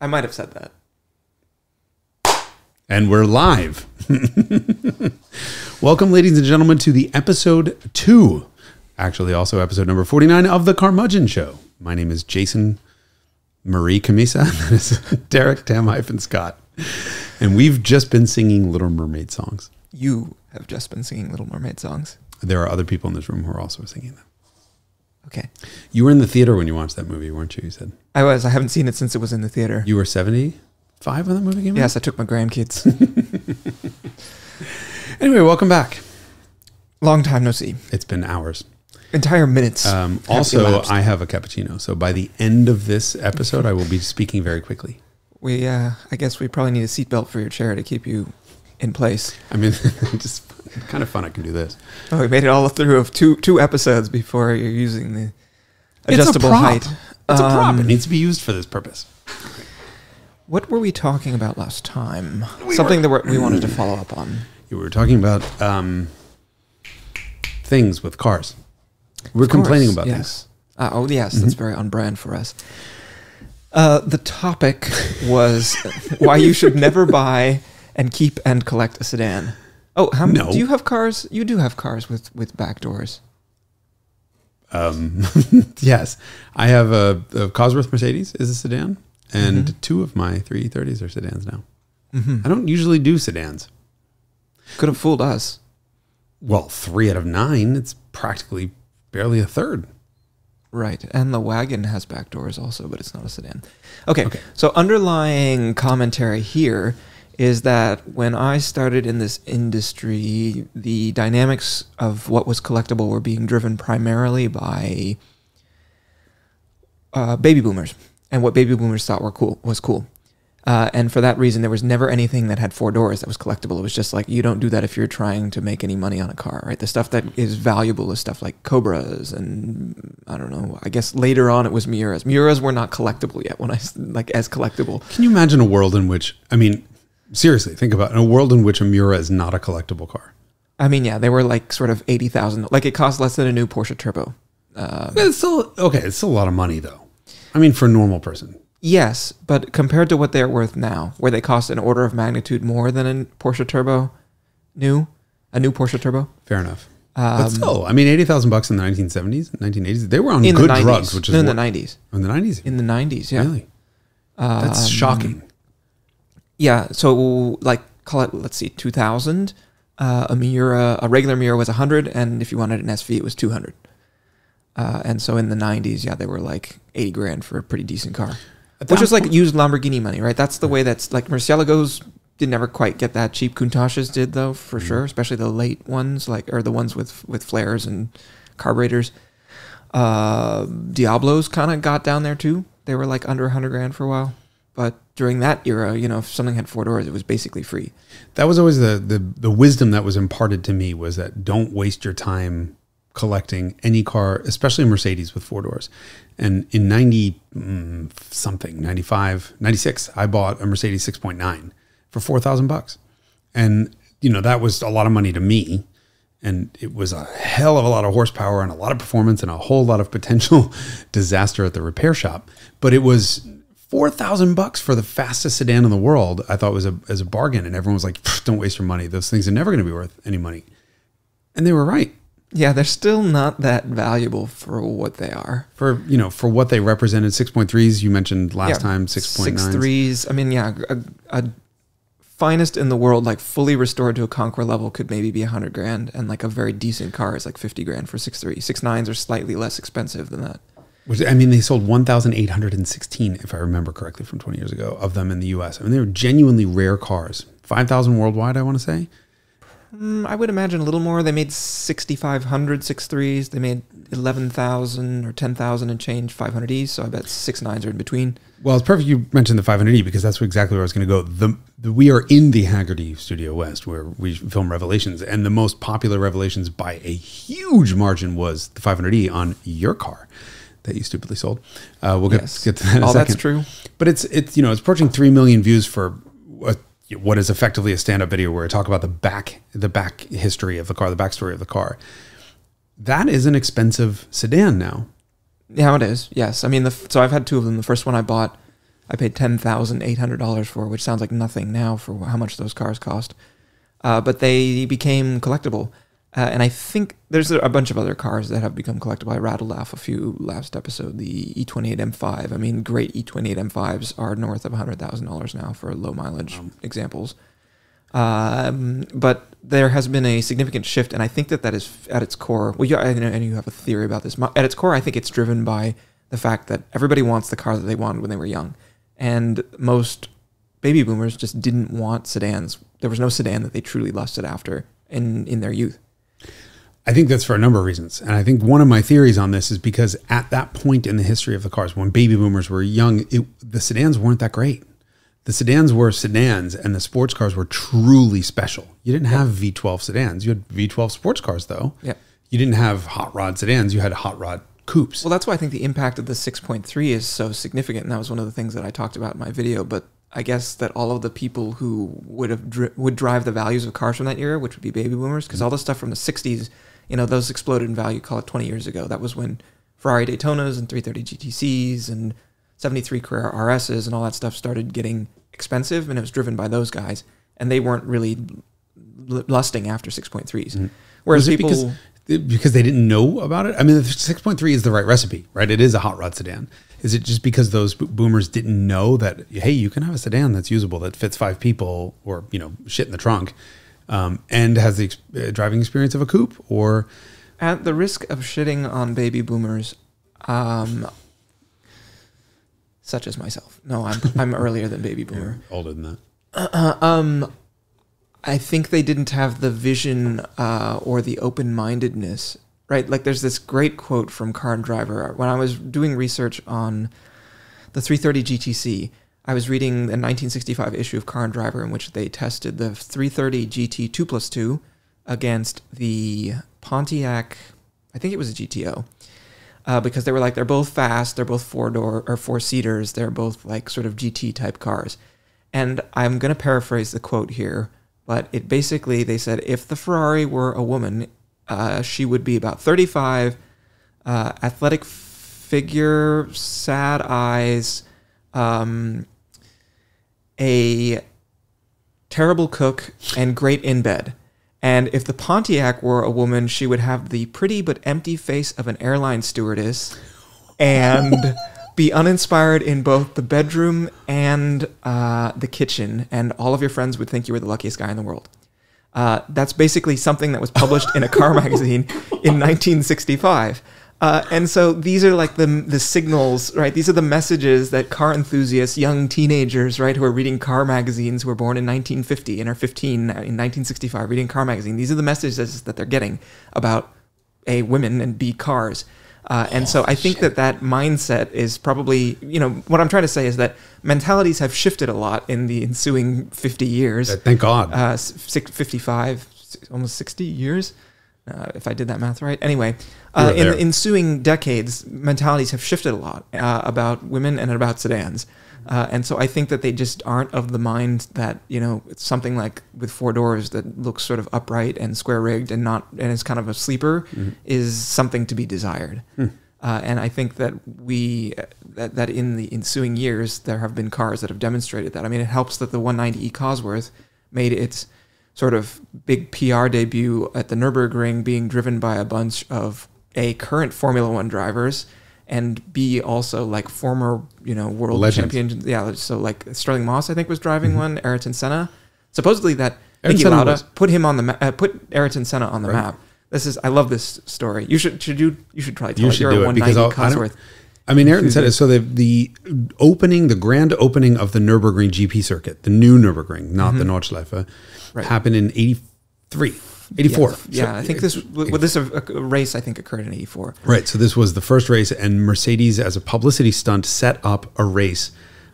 I might have said that. And we're live. Welcome, ladies and gentlemen, to the episode two, actually, also episode number 49 of The Carmudgeon Show. My name is Jason Marie Cammisa. That is Derek Tam hyphen Scott. And we've just been singing Little Mermaid songs. You have just been singing Little Mermaid songs. There are other people in this room who are also singing them. Okay. You were in the theater when you watched that movie, weren't you? You said I was. I haven't seen it since it was in the theater. you were 75 when that movie came out? yes, I took my grandkids. Anyway, welcome back. Long time no see. It's been hours. Entire minutes. Um, also, elapsed. I have a cappuccino. So by the end of this episode, I will be speaking very quickly. we, uh, I guess we probably need a seatbelt for your chair to keep you in place. I mean, just kind of fun. I can do this. Oh, we made it all through of two two episodes before you're using the adjustable prop. height. It's a prop. Um, It needs to be used for this purpose. What were we talking about last time? Something that we're, we wanted to follow up on. We were talking about um, things with cars. We're Of course, complaining about things. yes. Uh, oh, yes, that's very on brand for us. Uh, the topic was why you should never buy and keep and collect a sedan. Oh, how No. do you have cars? You do have cars with with back doors. Um, yes, I have a, a Cosworth Mercedes is a sedan, and Mm-hmm. two of my 330s are sedans now. I don't usually do sedans. Could have fooled us. Well, three out of nine, it's practically barely a third. Right. And the wagon has back doors also, but it's not a sedan. Okay. Okay. So underlying commentary here is that when I started in this industry, the dynamics of what was collectible were being driven primarily by uh, baby boomers and what baby boomers thought were cool was cool. Uh, and for that reason, there was never anything that had four doors that was collectible. It was just like you don't do that if you're trying to make any money on a car, right? The stuff that is valuable is stuff like Cobras and I don't know. I guess later on it was Miuras. Miuras were not collectible yet when I like as collectible. Can you imagine a world in which, I mean, seriously, think about it, in a world in which a Miura is not a collectible car. I mean, yeah, they were like sort of eighty thousand. Like it cost less than a new Porsche Turbo. Uh, It's still okay. It's still a lot of money, though. I mean, for a normal person, yes, but compared to what they're worth now, where they cost an order of magnitude more than a Porsche Turbo, new, a new Porsche Turbo. fair enough. but Um, still, I mean, eighty thousand bucks in the nineteen seventies, nineteen eighties, they were on good drugs, which is no, in the nineties. in the nineties. In the nineties, yeah. Really, that's Um, shocking. Yeah, so like call it let's see, two thousand. Uh, a Miura, a regular Miura was hundred, and if you wanted an SV, it was two hundred. Uh, and so in the '90s, yeah, they were like eighty grand for a pretty decent car, which was like used Lamborghini money, right? That's the way that's like Murcielagos did never quite get that cheap. Countachs did though, for Mm-hmm. sure, especially the late ones, like or the ones with with flares and carburetors. Uh, Diablos kind of got down there too. They were like under hundred grand for a while, but during that era, you know, if something had four doors, it was basically free. that was always the, the the wisdom that was imparted to me was that don't waste your time collecting any car, especially a Mercedes with four doors. And in 90 mm, something, 95, 96, I bought a Mercedes 6.9 for 4,000 bucks. And you know, that was a lot of money to me. And it was a hell of a lot of horsepower and a lot of performance and a whole lot of potential disaster at the repair shop. But it was four thousand bucks for the fastest sedan in the world. I thought was a as a bargain, and everyone was like, "Don't waste your money. Those things are never going to be worth any money." And they were right Yeah, they're still not that valuable for what they are. for you know for what they represented. Six point threes you mentioned last Yeah, time. Six point six nine. I mean, yeah, a, a finest in the world, like fully restored to a concours level, could maybe be a hundred grand, and like a very decent car is like fifty grand for six three. Six nines are slightly less expensive than that. Which I mean, they sold one thousand eight hundred and sixteen, if I remember correctly, from twenty years ago of them in the U.S. I mean, they were genuinely rare cars. Five thousand worldwide, I want to say. Mm, I would imagine a little more. They made 6,500 six threes. They made 11,000 or 10,000 and change 500Es. So I bet six nines are in between. Well, it's perfect you mentioned the 500e because that's exactly where I was going to go. The, the we are in the Hagerty Studio West where we film Revelations, and the most popular Revelations by a huge margin was the 500e on your car that you stupidly sold. Uh, we'll get, Yes. get to that. In a All that's true. But it's it's you know it's approaching three million views for what, what is effectively a stand up video where I talk about the back the back history of the car, the backstory of the car. That is an expensive sedan now. Yeah, it is. Yes. I mean, the, so I've had two of them. The first one I bought I paid ten thousand eight hundred dollars for, which sounds like nothing now for how much those cars cost. Uh, but they became collectible, uh, and I think there's a bunch of other cars that have become collectible. I rattled off a few last episode. The E28 M5. I mean, great E28 M5s are north of hundred thousand dollars now for low mileage examples. Um, but there has been a significant shift, and I think that that is at its core. Well, you, I know, and you have a theory about this. At its core, I think it's driven by the fact that everybody wants the car that they wanted when they were young, and most baby boomers just didn't want sedans. There was no sedan that they truly lusted after in in their youth. I think that's for a number of reasons. And I think one of my theories on this is because at that point in the history of the cars, when baby boomers were young, it, the sedans weren't that great. The sedans were sedans and the sports cars were truly special. You didn't have V12 sedans. You had V12 sports cars, though. Yeah. You didn't have hot rod sedans. You had hot rod coupes. Well, that's why I think the impact of the 6.3 is so significant, and that was one of the things that I talked about in my video. But I guess that all of the people who would have dri- would drive the values of cars from that era, which would be baby boomers, because mm-hmm. all the stuff from the 60s, you know, those exploded in value. Call it 20 years ago. That was when Ferrari Daytonas and 330 GTCs and 73 Carrera RSs and all that stuff started getting expensive, and it was driven by those guys, and they weren't really lusting after 6.3s. Mm-hmm. Whereas Was it people. because because they didn't know about it. I mean, the six point three is the right recipe, right? It is a hot rod sedan. Is it just because those boomers didn't know that hey, you can have a sedan that's usable that fits five people, or you know, shit in the trunk, um, and has the ex- uh, driving experience of a coupe, or At the risk of shitting on baby boomers, um, such as myself. No, I'm I'm earlier than baby boomer. older than that? Uh, um, I think they didn't have the vision uh, or the open mindedness. Right, like there's this great quote from Car and Driver. When I was doing research on the 330 GTC, I was reading the 1965 issue of Car and Driver in which they tested the 330 GT 2 plus 2 against the Pontiac, I think it was a GTO, uh, because they were like, they're both fast, they're both four door or four seaters, they're both like sort of GT type cars. And I'm going to paraphrase the quote here, but it basically, they said, if the Ferrari were a woman, uh, she would be about 35, uh, athletic figure, sad eyes, um, a terrible cook, and great in bed. And if the Pontiac were a woman, she would have the pretty but empty face of an airline stewardess and be uninspired in both the bedroom and uh, the kitchen. And all of your friends would think you were the luckiest guy in the world. Uh, that's basically something that was published in a car magazine in 1965. Uh, and so these are like the the signals, right? These are the messages that car enthusiasts, young teenagers, right, who are reading car magazines, who were born in 1950 and are 15 in 1965, reading car magazine. These are the messages that they're getting about a women and b cars. Uh, and so I think that that mindset is probably, you know, what I'm trying to say is that mentalities have shifted a lot in the ensuing 50 years Thank God. uh, s- six- 55, s- almost 60 years, uh, if I did that math right. Anyway, uh, in the ensuing decades, mentalities have shifted a lot uh, about women and about sedans. Uh, and so I think that they just aren't of the mind that, you know, it's something like with four doors that looks sort of upright and square rigged and not, and is kind of a sleeper is something to be desired. Uh, and I think that we that, that in the ensuing years there have been cars that have demonstrated that. I mean, it helps that the 190e Cosworth made its sort of big PR debut at the Nurburgring, being driven by a bunch of a current Formula One drivers and b also like former you know world Legends. champions. Yeah, so like Stirling Moss I think was driving one. Ayrton Senna. Supposedly that Ayrton Niki Lauda put him on the uh, put Ayrton Senna on the Right. map. This is I love this story. You should should you you should probably tell you it. should You're do a it because I. Cosworth. I mean, Ayrton said it. So the the opening, the grand opening of the Nurburgring GP circuit, the new Nurburgring, not the Nordschleife, Mm-hmm. Right. happened in 83, 84. Yeah, yeah, So- I think this well, this race I think occurred in '84. Right. So this was the first race, and Mercedes, as a publicity stunt, set up a race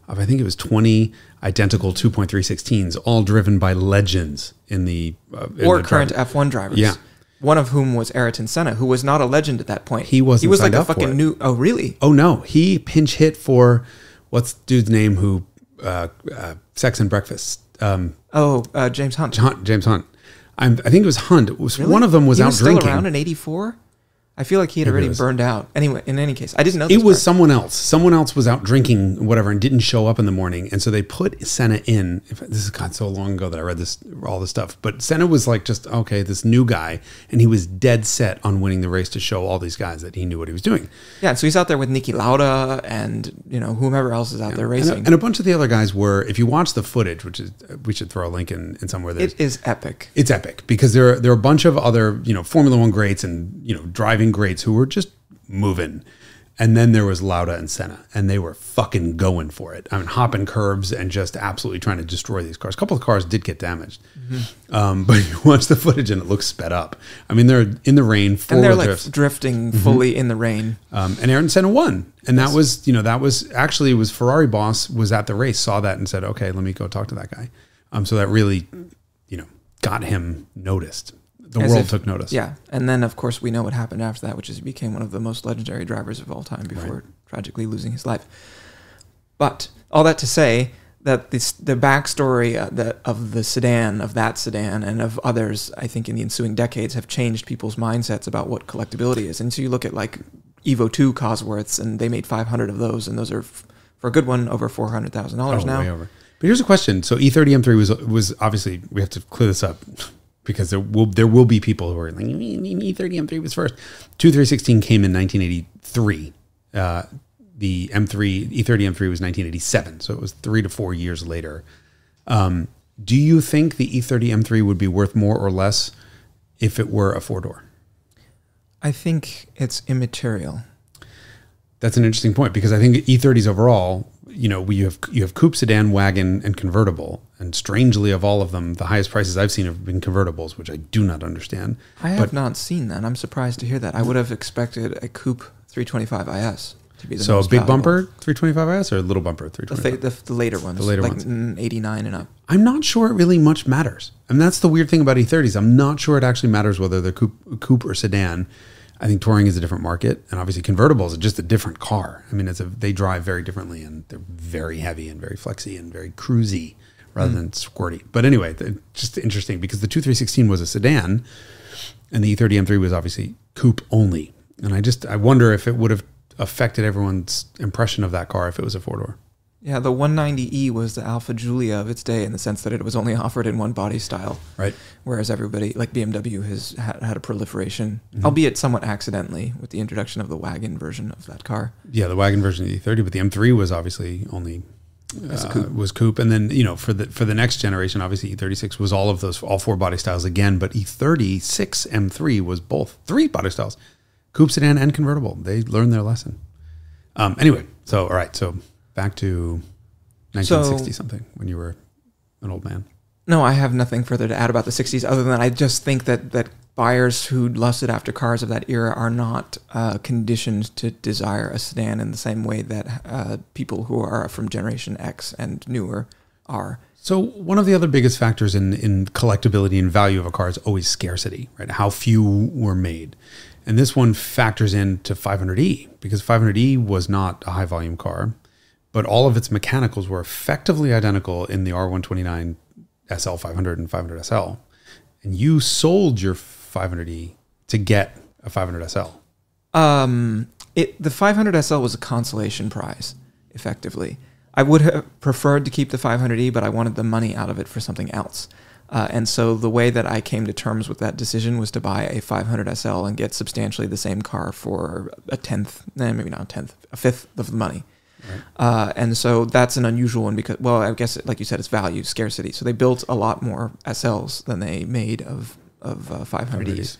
of I think it was twenty identical 2.316s, all driven by legends in the uh, in or the current driver- F1 drivers. Yeah. One of whom was Ayrton Senna, who was not a legend at that point. He wasn't He was like a fucking new. Oh, really? Oh no, he pinch hit for what's dude's name who uh, uh, Sex and Breakfast. Um, Oh, uh, James Hunt. Hunt, James Hunt. I'm, I think it was Hunt. It was Really? one of them was he out was drinking. around in '84. I feel like he had already was- burned out. Anyway, in any case, I didn't know this It was part. someone else. Someone else was out drinking, whatever, and didn't show up in the morning. And so they put Senna in. This is God so long ago that I read this, all this stuff. But Senna was like just okay, this new guy, and he was dead set on winning the race to show all these guys that he knew what he was doing. Yeah, so he's out there with Niki Lauda and you know whomever else is out there And racing. a, and a bunch of the other guys were. If you watch the footage, which is we should throw a link in, in somewhere. It is epic. it's epic because there are, there are a bunch of other you know Formula One greats and you know driving greats who were just moving, and then there was Lauda and Senna, and they were fucking going for it. I mean, hopping curbs and just absolutely trying to destroy these cars. A couple of cars did get damaged, Mm-hmm. um, but you watch the footage and it looks sped up. I mean, they're in the rain, And they're like drifts. drifting Mm-hmm. fully in the rain. Um, and Ayrton Senna won, and that was you know that was actually it was Ferrari boss was at the race, saw that and said, okay, let me go talk to that guy. Um, so that really, you know, got him noticed. The As world if- took notice. Yeah, and then of course we know what happened after that, which is he became one of the most legendary drivers of all time before tragically losing his life. But all that to say that this the backstory uh, the, of the sedan, of that sedan, and of others, I think in the ensuing decades have changed people's mindsets about what collectability is. And so you look at like Evo two Cosworths, and they made 500 of those, and those are f- for a good one over four hundred thousand dollars Oh, now. But here's a question. So E E30 M3 was was obviously we have to clear this up because there will there will be people who are like E30 M3 was first. 2316 came in 1983. Uh, the M3 E30 M3 was 1987, so it was three to four years later. Um, do you think the E E30 M3 would be worth more or less if it were a four door? I think it's immaterial. That's an interesting point because I think E30s overall, you know, we have you have coupe, sedan, wagon, and convertible, and strangely, of all of them, the highest prices I've seen have been convertibles, which I do not understand. I have not seen that. I'm surprised to hear that. I would have expected a coupe 325 IS to be the So a big valuable. bumper 325s or a little bumper 325. th- the, the later ones, The later like ones. mm, 89 and up. I'm not sure it really much matters. I and that's the weird thing about E30s. I'm not sure it actually matters whether they're coupe, coupe or sedan. I think touring is a different market, and obviously convertibles are just a different car. I mean, it's a they drive very differently, and they're very heavy and very flexy and very cruisy rather hmm. than squirty. But anyway, just interesting because the two three sixteen was a sedan, and the E E30 M3 was obviously coupe only. And I just I wonder if it would have affected everyone's impression of that car if it was a four door. Yeah, the 190E was the Alfa Giulia of its day in the sense that it was only offered in one body style, Right. whereas everybody, like BMW, has had, had a proliferation, Mm-hmm. albeit somewhat accidentally, with the introduction of the wagon version of that car. Yeah, the wagon version of the E30, but the M3 was obviously only uh, coupe. was coupe, and then you know for the for the next generation, obviously E36 was all of those all four body styles again, but E E36 M3 was both three body styles, coupe, sedan, and convertible. They learned their lesson. Um, anyway, so all right, so back to 1960 something when you were an old man. No, I have nothing further to add about the 60s other than I just think that, that buyers who lusted after cars of that era are not uh, conditioned to desire a sedan in the same way that uh, people who are from Generation X and newer are. So one of the other biggest factors in in collectability and value of a car is always scarcity, right? How few were made. And this one factors into 500e because 500e was not a high volume car, but all of its mechanicals were effectively identical in the R129 SL 500 and 500 SL. And you sold your 500e to get a 500 SL. Um, it the 500 SL was a consolation prize, effectively. I would have preferred to keep the 500e, but I wanted the money out of it for something else. Uh, and so the way that I came to terms with that decision was to buy a 500 SL and get substantially the same car for a tenth, eh, maybe not a tenth, a fifth of the money. Uh, and so that's an unusual one because, well, I guess, like you said, it's value, scarcity. So they built a lot more SLs than they made of, of uh, 500Es.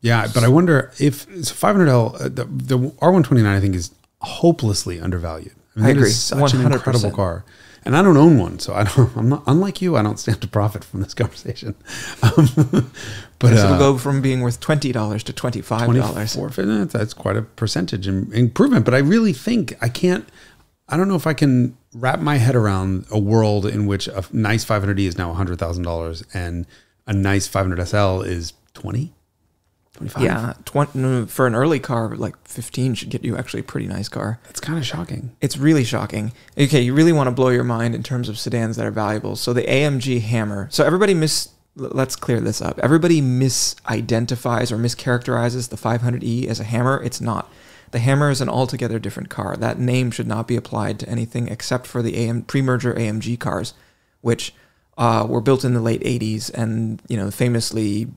Yeah, but I wonder if so 500L, uh, the, the R129, I think, is hopelessly undervalued. I it agree, is such an 100%. incredible car, and I don't own one, so I don't. I'm not unlike you. I don't stand to profit from this conversation. Um, but Yes, it'll uh, go from being worth twenty dollars to twenty five dollars. that's- quite a percentage improvement. But I really think I can't. I don't know if I can wrap my head around a world in which a nice 500e is now hundred thousand dollars and a nice 500 SL is 20, 25. Yeah, 20, for an early car, like fifteen should get you actually a pretty nice car. that's kind of shocking. It's really shocking. Okay, you really want to blow your mind in terms of sedans that are valuable. So the AMG Hammer. So everybody mis let's clear this up. Everybody misidentifies or mischaracterizes the 500e as a hammer. It's not. The hammer is an altogether different car. That name should not be applied to anything except for the AM, pre-merger AMG cars, which uh, were built in the late 80s and you know famously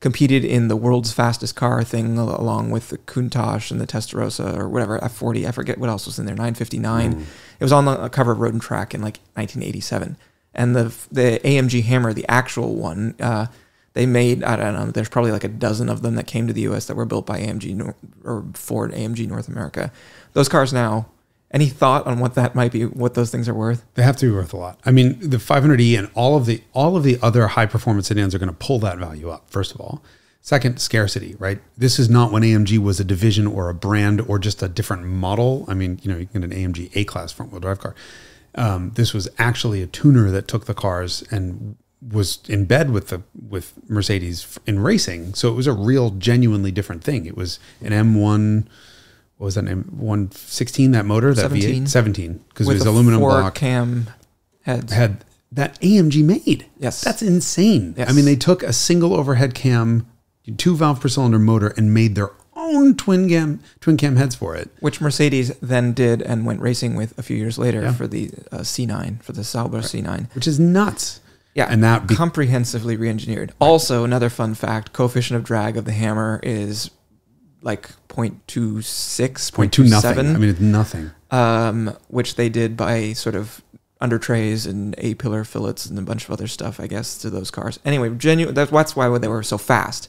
competed in the world's fastest car thing along with the Countach and the Testarossa or whatever F40. I forget what else was in there. 959. It was on the cover of Road and Track in like 1987. And the the AMG Hammer, the actual one, uh, they made I don't know. There's probably like a dozen of them that came to the U.S. that were built by AMG or Ford AMG North America. Those cars now. Any thought on what that might be? What those things are worth? They have to be worth a lot. I mean, the 500e and all of the all of the other high performance sedans are going to pull that value up. First of all, second, scarcity. Right. This is not when AMG was a division or a brand or just a different model. I mean, you know, you can get an AMG A class front wheel drive car. Um, this was actually a tuner that took the cars and was in bed with the with Mercedes in racing. So it was a real, genuinely different thing. It was an M1. What was that name? 116. That motor. That 17. V8. 17. Because it was aluminum four block cam heads. had that AMG made. Yes. That's insane. Yes. I mean, they took a single overhead cam, two valve per cylinder motor, and made their own twin cam twin cam heads for it. which Mercedes then did and went racing with a few years later Yeah. for the uh, C9 for the Sauber C9. Which is nuts. Yeah, And that be- comprehensively re-engineered. Also, another fun fact: coefficient of drag of the hammer is like 0.26, Point two nothing. 0.27, I mean, it's nothing. um, which they did by sort of under trays and A pillar fillets and a bunch of other stuff, I guess, to those cars. Anyway, genuine. That's, that's why they were so fast.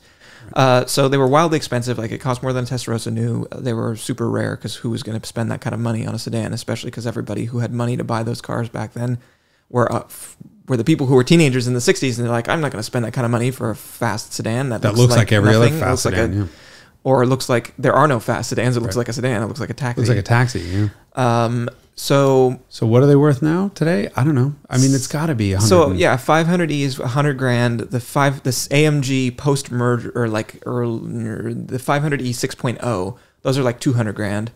Uh, so they were wildly expensive. Like it cost more than a Testarossa new. They were super rare because who was going to spend that kind of money on a sedan? Especially because everybody who had money to buy those cars back then were f- were the people who were teenagers in the '60s, and they're like, I'm not going to spend that kind of money for a fast sedan that, That looks like, every nothing. It fast looks like a- sedan. yeah. or it looks like there are no fast sedans. It looks Right. like a sedan. It looks like a taxi. It looks like a taxi. Yeah. um, so So what are they worth now today? I don't know. I mean, it's got to be. 100 So yeah, 500e is 100 grand. The five this AMG post merger or like early, the 500e 6.0, those are like 200 grand.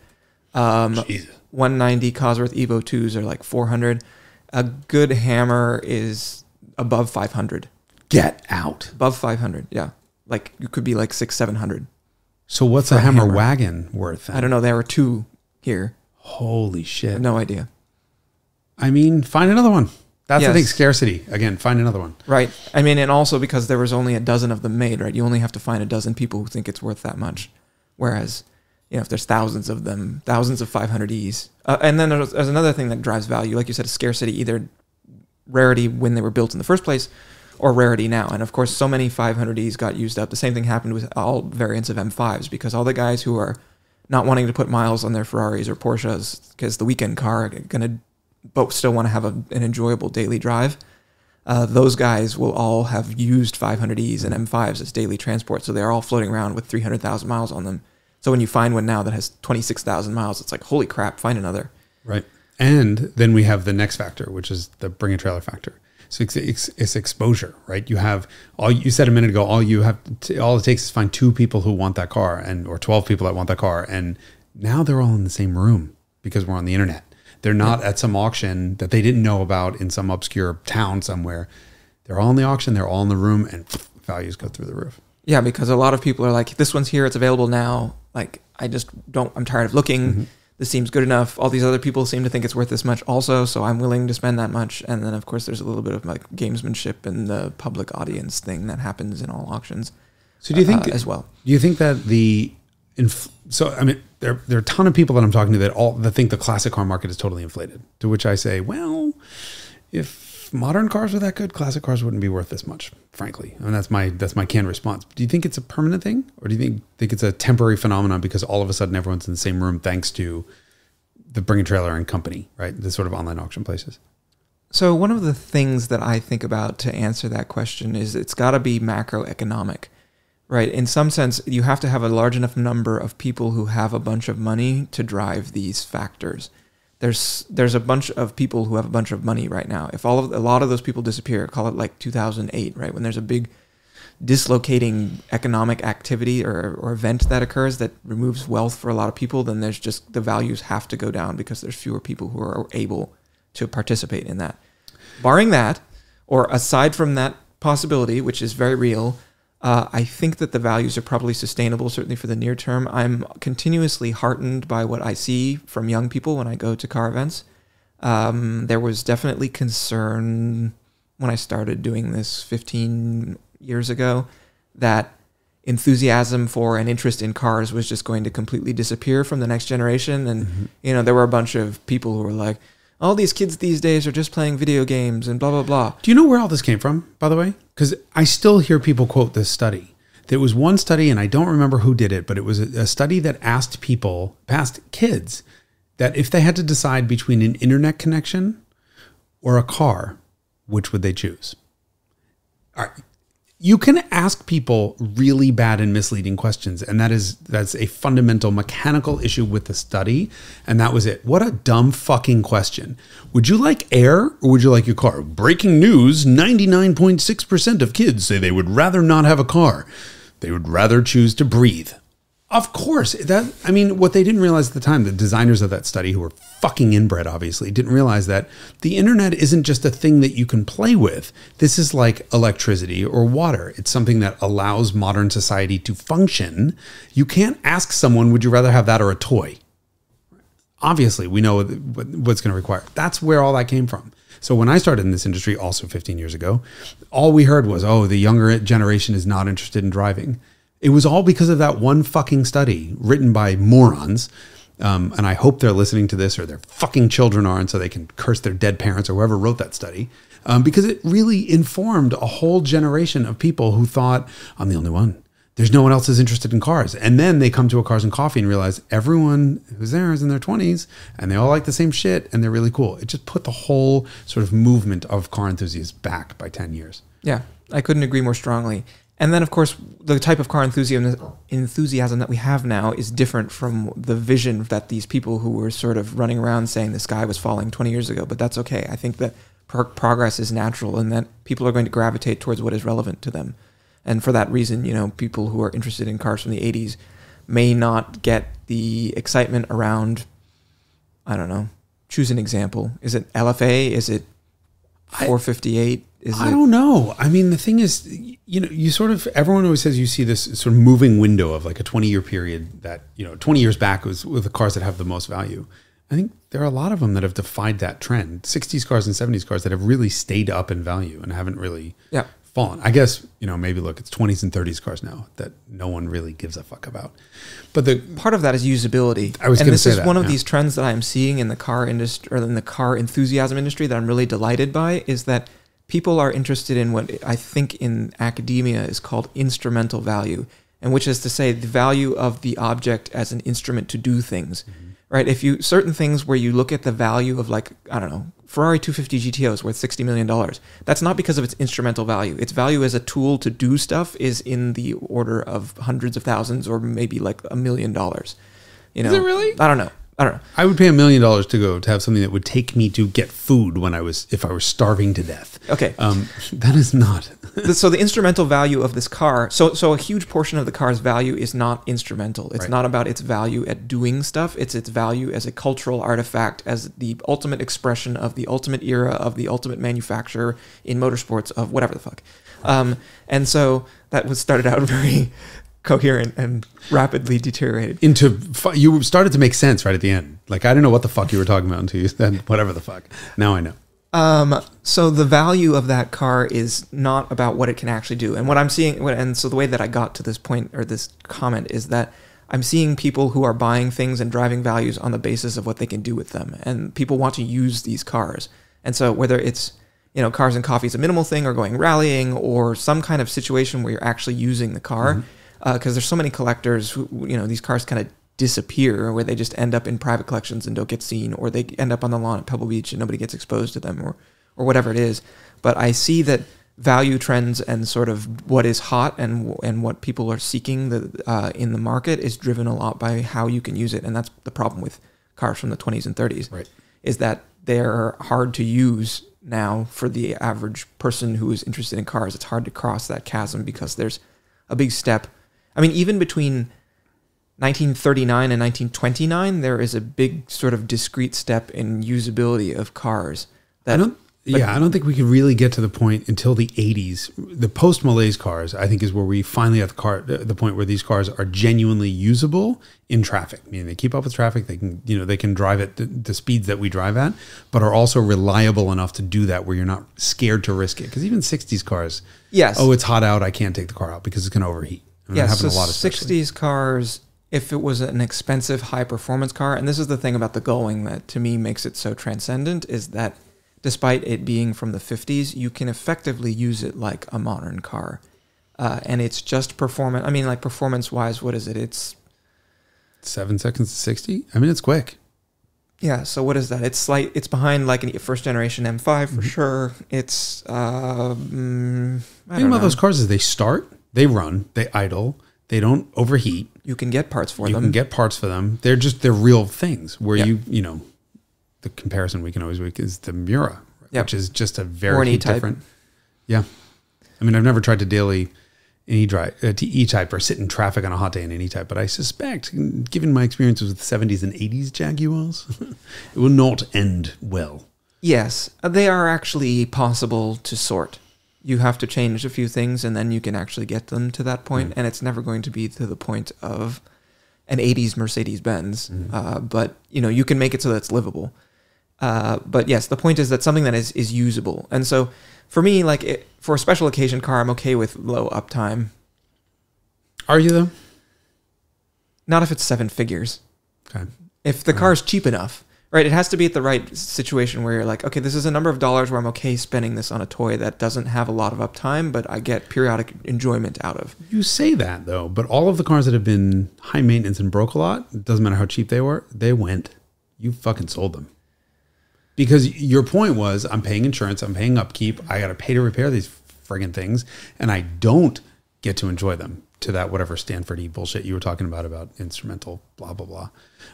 Um, 190 Cosworth Evo 2s are like 400. A good hammer is above 500. Get out. Above 500, yeah. Like you could be like six, seven hundred. So what's a hammer, hammer. wagon worth? Then? I don't know. There are two here. Holy shit. no idea. I mean, find another one. That's the Yes. thing. Scarcity. Again, find another one. Right. I mean, and also because there was only a dozen of them made, right? You only have to find a dozen people who think it's worth that much. Whereas, you know, if there's thousands of them, thousands of 500Es. Uh, and then there's, there's another thing that drives value. Like you said, scarcity, either rarity when they were built in the first place or rarity now. And of course, so many 500Es got used up. The same thing happened with all variants of M5s because all the guys who are not wanting to put miles on their Ferraris or Porsches because the weekend car to but still want to have a, an enjoyable daily drive uh, those guys will all have used 500Es and M5s as daily transport. So they're all floating around with 300,000 miles on them. So when you find one now that has 26,000 miles, it's like, holy crap, find another. Right. And then we have the next factor, which is the bring a trailer factor. So it's, it's, it's exposure, right? You have all you said a minute ago. All you have, to, all it takes is find two people who want that car, and or twelve people that want that car, and now they're all in the same room because we're on the internet. They're not at some auction that they didn't know about in some obscure town somewhere. They're all in the auction. They're all in the room, and values go through the roof. Yeah, because a lot of people are like, this one's here, it's available now. Like, I just don't, I'm tired of looking. Mm-hmm. This seems good enough. All these other people seem to think it's worth this much also, so I'm willing to spend that much. And then, of course, there's a little bit of like gamesmanship and the public audience thing that happens in all auctions So do you think uh, as well. Do you think that the inf- so I mean there there are a ton of people that I'm talking to that all that think the classic car market is totally inflated. To which I say, well, if modern cars were that good, classic cars wouldn't be worth this much, frankly. And that's my that's my canned response. Do you think it's a permanent thing, or do you think think it's a temporary phenomenon because all of a sudden everyone's in the same room thanks to the Bring a Trailer and Company, right? The sort of online auction places. So one of the things that I think about to answer that question is it's got to be macroeconomic, right? In some sense, you have to have a large enough number of people who have a bunch of money to drive these factors. There's there's a bunch of people who have a bunch of money right now. If all of a lot of those people disappear, call it like 2008, right? When there's a big dislocating economic activity or, or event that occurs that removes wealth for a lot of people, then there's just the values have to go down because there's fewer people who are able to participate in that. Barring that, or aside from that possibility, which is very real. Uh, I think that the values are probably sustainable, certainly for the near term. I'm continuously heartened by what I see from young people when I go to car events. Um, there was definitely concern when I started doing this 15 years ago that enthusiasm for and interest in cars was just going to completely disappear from the next generation. And, Mm-hmm. you know, there were a bunch of people who were like, all these kids these days are just playing video games and blah, blah, blah. Do you know where all this came from, by the way? Because I still hear people quote this study. There was one study, and I don't remember who did it, but it was a, study that asked people, asked kids, that if they had to decide between an internet connection or a car, which would they choose? All right. You can ask people really bad and misleading questions, and that is that's a fundamental mechanical issue with the study, and that was it. What a dumb fucking question. Would you like air or would you like your car? Breaking news, 99.6% of kids say they would rather not have a car. They would rather choose to breathe. Of course, that I mean, what they didn't realize at the time, the designers of that study, who were fucking inbred, obviously, didn't realize that the internet isn't just a thing that you can play with. This is like electricity or water. It's something that allows modern society to function. You can't ask someone, "Would you rather have that or a toy?" Obviously, we know what's going to require. That's where all that came from. So when I started in this industry, also 15 years ago, all we heard was, "Oh, the younger generation is not interested in driving." It was all because of that one fucking study written by morons. Um, and I hope they're listening to this or their fucking children are, and so they can curse their dead parents or whoever wrote that study. Um, because it really informed a whole generation of people who thought, I'm the only one. There's no one else is interested in cars. And then they come to a Cars and Coffee and realize everyone who's there is in their 20s and they all like the same shit and they're really cool. It just put the whole sort of movement of car enthusiasts back by 10 years. Yeah, I couldn't agree more strongly. And then, of course, the type of car enthusiasm enthusiasm that we have now is different from the vision that these people who were sort of running around saying the sky was falling 20 years ago. But that's okay. I think that pro- progress is natural, and that people are going to gravitate towards what is relevant to them. And for that reason, you know, people who are interested in cars from the 80s may not get the excitement around. I don't know. Choose an example. Is it LFA? Is it 458? Is I it don't know. I mean, the thing is, you know, you sort of everyone always says you see this sort of moving window of like a twenty year period that you know twenty years back was with the cars that have the most value. I think there are a lot of them that have defied that trend. 60s cars and 70s cars that have really stayed up in value and haven't really Yeah. Fallen. I guess, you know, maybe look, it's 20s and 30s cars now that no one really gives a fuck about. But the part of that is usability. I was and this is that, one of yeah. these trends that I am seeing in the car industry or in the car enthusiasm industry that I'm really delighted by is that people are interested in what I think in academia is called instrumental value, and which is to say the value of the object as an instrument to do things. Mm-hmm. Right? If you certain things where you look at the value of like I don't know Ferrari 250 GTO is worth 60 million dollars. That's not because of its instrumental value. Its value as a tool to do stuff is in the order of hundreds of thousands or maybe like a million dollars. You know? it really? I don't know. I don't know. I would pay a million dollars to go to have something that would take me to get food when I was if I were starving to death. Okay. Um, that is not. So the instrumental value of this car so so a huge portion of the car's value is not instrumental it's Right. not about its value at doing stuff it's its value as a cultural artifact as the ultimate expression of the ultimate era of the ultimate manufacturer in motorsports of whatever the fuck um, and so that was started out very coherent and rapidly deteriorated into you started to make sense right at the end. Like I didn't know what the fuck you were talking about until you said whatever the fuck. Now I know. Um, so the value of that car is not about what it can actually do. And what I'm seeing, and so the way that I got to this point or this comment is that I'm seeing people who are buying things and driving values on the basis of what they can do with them. And people want to use these cars. And so whether it's, you know, cars and coffee is a minimal thing or going rallying or some kind of situation where you're actually using the car, because there's so many collectors who, you know, these cars kind of disappear where they just end up in private collections and don't get seen or they end up on the lawn at Pebble Beach and nobody gets exposed to them or or whatever it is but I see that value trends and sort of what is hot and and what people are seeking the, uh, in the market is driven a lot by how you can use it and that's the problem with cars from the 20s and 30s Right. is that they're hard to use now for the average person who is interested in cars it's hard to cross that chasm because there's a big step I mean even between 1939 and 1929, there is a big sort of discrete step in usability of cars. I don't. yeah, I don't think we could really get to the point until the 80s. The post malaise cars, I think, is where we finally at the car the point where these cars are genuinely usable in traffic. Meaning they keep up with traffic. They can you know they can drive at the, the speeds that we drive at, but are also reliable enough to do that where you're not scared to risk it. Because even 60s cars, Yes. oh, it's hot out. I can't take the car out because it's going to overheat. And yeah, so a lot. Especially. 60s cars, if it was an expensive high performance car, and this is the thing about the Gullwing that to me makes it so transcendent, is that despite it being from the 50s, you can effectively use it like a modern car. Uh, and it's just performance. I mean, like performance wise, what is it? It's, Seven seconds to 60. I mean, it's quick. yeah, so what is that? It's slight, it's behind like a first generation M5 Mm-hmm. for sure. It's, uh, mm, I The thing don't know. about those cars is they start, they run, they idle, they don't overheat. you can get parts for you them. You can get parts for them. They're just they're real things. Where Yeah. you you know, the comparison we can always make is the Miura, Yeah. which is just a very different. Yeah, I mean I've never tried to daily an E drive uh, to E type or sit in traffic on a hot day in an E type, but I suspect, given my experiences with seventies and eighties Jaguars, it will not end well. Yes, they are actually possible to sort. You have to change a few things and then you can actually get them to that point. point, and it's never going to be to the point of an 80s Mercedes Benz. Uh, but, you know, you can make it so that it's livable. Uh, but yes, the point is that something that is, is usable. And so for me, like it, for a special occasion car, I'm okay with low uptime. Are you though? Not if it's seven figures. Okay. if the car's cheap enough, right? It has to be at the right situation where you're like, okay, this is a number of dollars where I'm okay spending this on a toy that doesn't have a lot of uptime, but I get periodic enjoyment out of. You say that though, but all of the cars that have been high maintenance and broke a lot, doesn't matter how cheap they were, they went. You fucking sold them. Because your point was, I'm paying insurance, I'm paying upkeep, I got to pay to repair these friggin' things, and I don't get to enjoy them to that whatever Stanford E bullshit you were talking about about instrumental blah blah blah.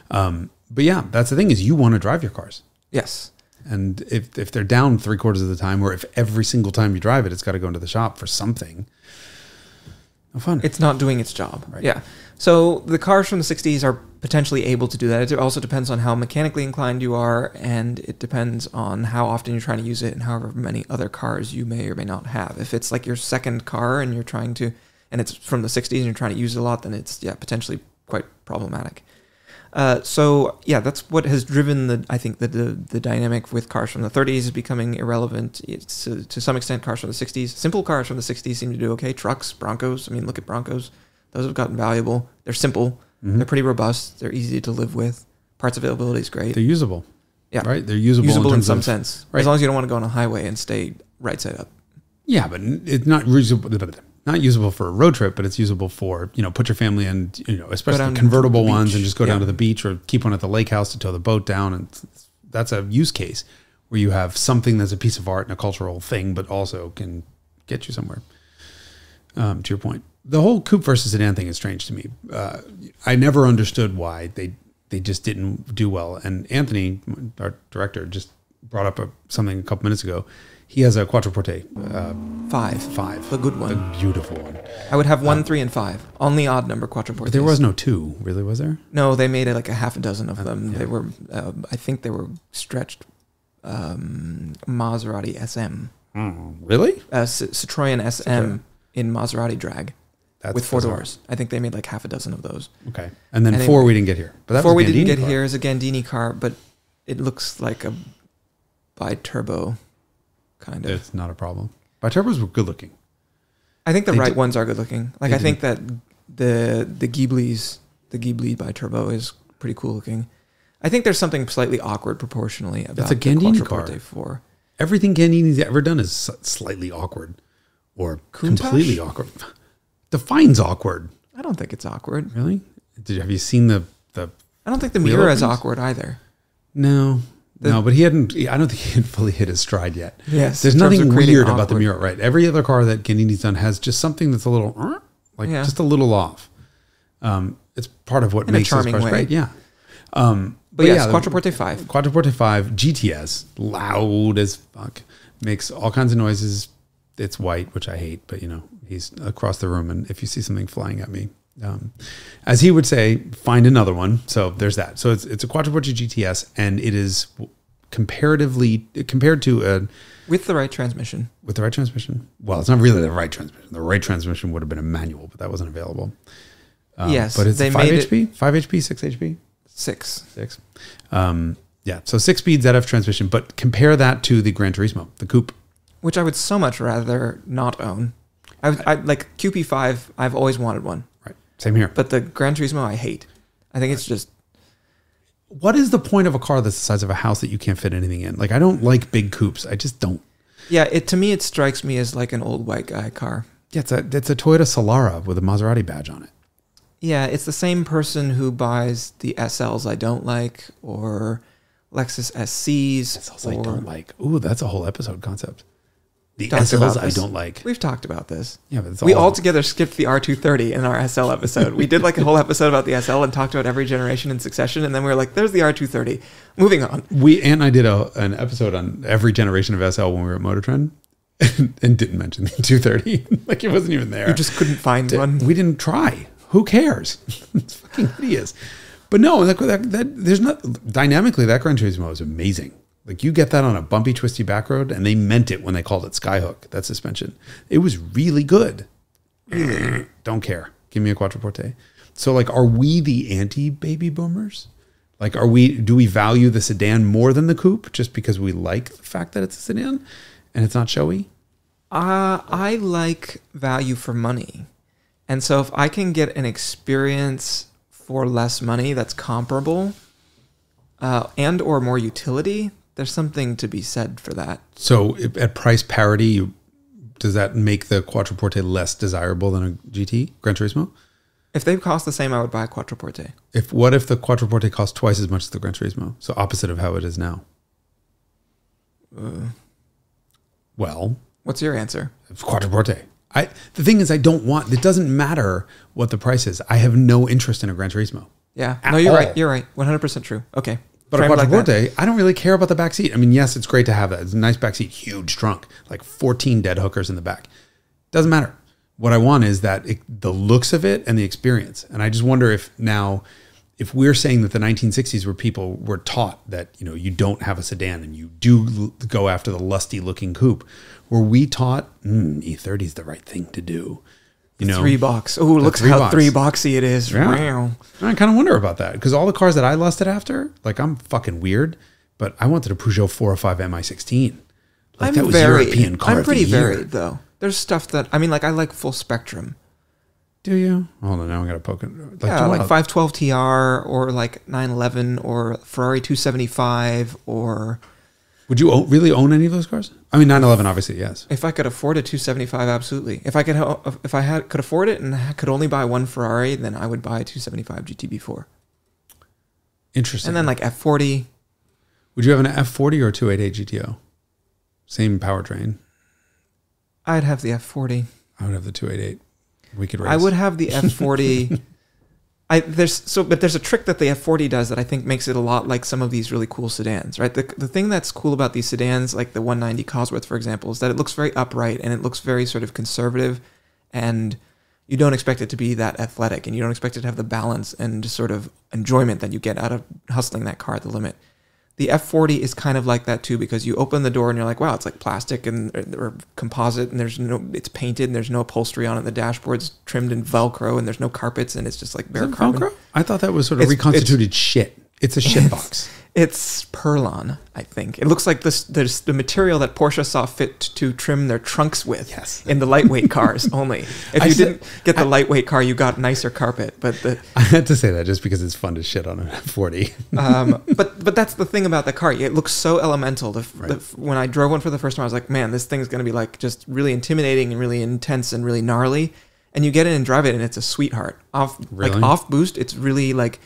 Um, but yeah, that's the thing is you want to drive your cars, Yes. and if if they're down three quarters of the time, or if every single time you drive it, it's got to go into the shop for something. No fun. It's not doing its job. Right. Yeah. So the cars from the 60s are potentially able to do that. It also depends on how mechanically inclined you are, and it depends on how often you're trying to use it and however many other cars you may or may not have. If it's like your second car and you're trying to, and it's from the 60s and you're trying to use it a lot, then it's, yeah, potentially quite problematic. Uh, so yeah, that's what has driven the I think the, the the dynamic with cars from the 30s is becoming irrelevant. It's to, to some extent cars from the 60s. Simple cars from the 60s seem to do okay. Trucks, Broncos. I mean, look at Broncos; those have gotten valuable. They're simple. Mhm. They're pretty robust. They're easy to live with. Parts availability is great. They're usable. Yeah. Right? They're usable, Usable in, terms some of- sense, right. as long as you don't want to go on a highway and stay right side up. Yeah, but it's not usable. Not usable for a road trip, but it's usable for you know put your family in you know especially the to the convertible ones and just go down to the beach or keep one at the lake house to tow the boat down and that's a use case where you have something that's a piece of art and a cultural thing, but also can get you somewhere. Um, to your point, the whole coupe versus sedan thing is strange to me. Uh, I never understood why they they just didn't do well. And Anthony, our director, just brought up a, something a couple minutes ago. He has a Quattroporte uh, Five, five, the good one. a beautiful one. I would have one, three, and five on the odd number quattroportes. But there was no two, really, was there? No, they made like a half a dozen of them. yeah. They were, uh, I think, they were stretched. Um, Maserati SM, Really? uh, C- Citroen SM Citroen. in Maserati drag That's with four doors. I think they made like half a dozen of those. Okay, and then And they- four we didn't get here. But that was we didn't get car. here is a Gandini car, but it looks like a bi-turbo kind of. It's not a problem. But turbos were good looking. I think the They right did- ones are good looking. Like they I think that the the Ghiblis, the Ghibli Biturbo is pretty cool looking. I think there's something slightly awkward proportionally about a the Gandini car. 4. Everything Gandini's ever done is slightly awkward, or Countach? completely awkward. Define's awkward. I don't think it's awkward. Really? Did have you seen the the? I don't think the Miura is awkward either. No, The- no. But he hadn't. I don't think he had fully hit his stride yet. Yes, There's nothing weird about the awkward- Miura, right? Every other car that Gandini's done has just something that's a little, like Yeah. just a little off. Um, it's part of what In makes those charming cars way. great. Yeah. Um, But, yes, the- Quattroporte 5. Quattroporte 5 GTS, loud as fuck, makes all kinds of noises. It's white, which I hate, but you know, he's across the room. And if you see something flying at me, um, as he would say, find another one. So there's that. So it's, it's a Quattroporte GTS and it is comparatively compared to a with the right transmission. with the right transmission. Well, it's not really the right transmission. The right transmission would have been a manual, but that wasn't available. Um, Yes, but it's they five made it- HP, five HP, six HP, Six. six. Um, yeah, so six speed ZF transmission. But compare that to the Gran Turismo, the coupe. which I would so much rather not own. I, I like QP5. I've always wanted one, same here. but the Gran Turismo I hate. I think it's just What is the point of a car that's the size of a house that you can't fit anything in? Like, I don't like big coupes. I just don't. yeah. It to me it strikes me as like an old white guy car. Yeah, it's a it's a Toyota Solara with a Maserati badge on it. Yeah, it's the same person who buys the SLs I don't like or Lexus SCs. SLs I don't like. Ooh, that's a whole episode concept. The Talked SLs I don't like. We've talked about this. Yeah, but we all, all together skipped the R230 in our SL episode. We did like a whole episode about the SL and talked about every generation in succession, and then we were like, "There's the R230." Moving on. we and I did a, an episode on every generation of SL when we were at Motor Trend, and, and didn't mention the 230. like it wasn't even there. You just couldn't find Did- one. We didn't try. Who cares? it's fucking hideous. But no, that, that, that there's not dynamically that Gran Turismo is amazing. Like you get that on a bumpy, twisty back road, and they meant it when they called it Skyhook. That suspension, it was really good. Don't care. Give me a Quattroporte. So, like, are we the anti-baby boomers? Like, are we? Do we value the sedan more than the coupe just because we like the fact that it's a sedan and it's not showy? Uh, I like value for money. And so if I can get an experience for less money that's comparable uh, and or more utility, there's something to be said for that. So at price parity, you, does that make the Quattroporte less desirable than a GT Gran Turismo? If they cost the same, I would buy a Quattroporte. If what if the Quattroporte cost twice as much as the Gran Turismo? So opposite of how it is now. Uh. well, What's your answer? it's Quattroporte. I the thing is, I don't want. It doesn't matter what the price is. I have no interest in a Gran Turismo. Yeah. No, you're all. right. You're right. 100% true. Okay. But a Framed like. I don't really care about the back seat. I mean, yes, it's great to have that. It's a nice back seat, huge trunk, like 14 dead hookers in the back. Doesn't matter. What I want is that it, the looks of it and the experience. And I just wonder if now, if we're saying that the 1960s were people were taught that you know you don't have a sedan and you do l- go after the lusty looking coupe, were we taught mm, E30 is the right thing to do? You know, Three box. Oh, look how box. three boxy it is. Yeah. Wow. I kind of wonder about that because all the cars that I lusted after, like I'm fucking weird, but I wanted a Peugeot 405 MI16. Like I'm that was varied. European car I'm pretty varied though. There's stuff that I mean, like I like full spectrum. Do you? Hold on, now I got to poke it. Like, yeah, like 512 TR or like 911 or Ferrari 275 or Would you own, really own any of those cars? I mean, 911, obviously, yes. if I could afford a 275, absolutely. If I could, if I had could afford it and could only buy one Ferrari, then I would buy a 275 GTB4. Interesting. And then like F40, would you have an F40 or a 288 GTO? Same powertrain. I'd have the F40. I would have the 288. We could race. I would have the F40. I there's so but there's a trick that the F40 does that I think makes it a lot like some of these really cool sedans, right? The the thing that's cool about these sedans, like the 190 Cosworth, for example, is that it looks very upright and it looks very sort of conservative, and you don't expect it to be that athletic, and you don't expect it to have the balance and sort of enjoyment that you get out of hustling that car at the limit. The F40 is kind of like that too because you open the door and you're like, wow, it's like plastic and uh, or composite and there's no, it's painted and there's no upholstery on it. The dashboard's trimmed in Velcro and there's no carpets and it's just like bare carbon. Velcro? I thought that was sort of It's- reconstituted shit. It's a shit box. It's Perlon, I think. It looks like this. There's the material that Porsche saw fit to trim their trunks with. Yes. In the lightweight cars only. If I you said- didn't get the lightweight car, you got nicer carpet. But the I had to say that just because it's fun to shit on a F40. um, but but that's the thing about the car. It looks so elemental. The, Right. the, when I drove one for the first time, I was like, man, this thing's gonna be like just really intimidating and really intense and really gnarly. And you get in and drive it, and it's a sweetheart. Off Really? like off boost, it's really like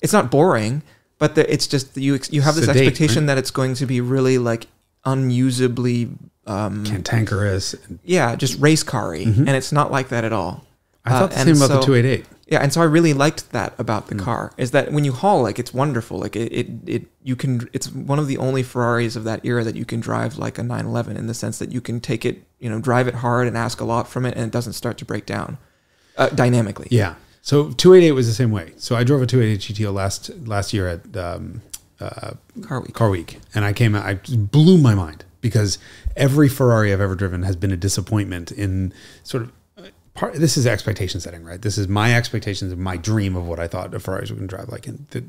it's not boring, but the, it's just you you have this Sedate, expectation right? that it's going to be really like unusably. Um, Cantankerous. yeah, just race car-y, and it's not like that at all. I Uh, thought the and same about the 288. yeah, and so I really liked that about the car is that when you haul, like it's wonderful. Like it, it, it, you can. It's one of the only Ferraris of that era that you can drive like a 911 in the sense that you can take it, you know, drive it hard and ask a lot from it, and it doesn't start to break down uh, dynamically. Yeah. So 288 was the same way. So I drove a 288 GTO last last year at um, uh, Car week. Car Week, and I came out. I blew my mind because every Ferrari I've ever driven has been a disappointment in sort of. uh, Part, this is expectation setting, right? This is my expectations of my dream of what I thought a Ferraris would drive like. And the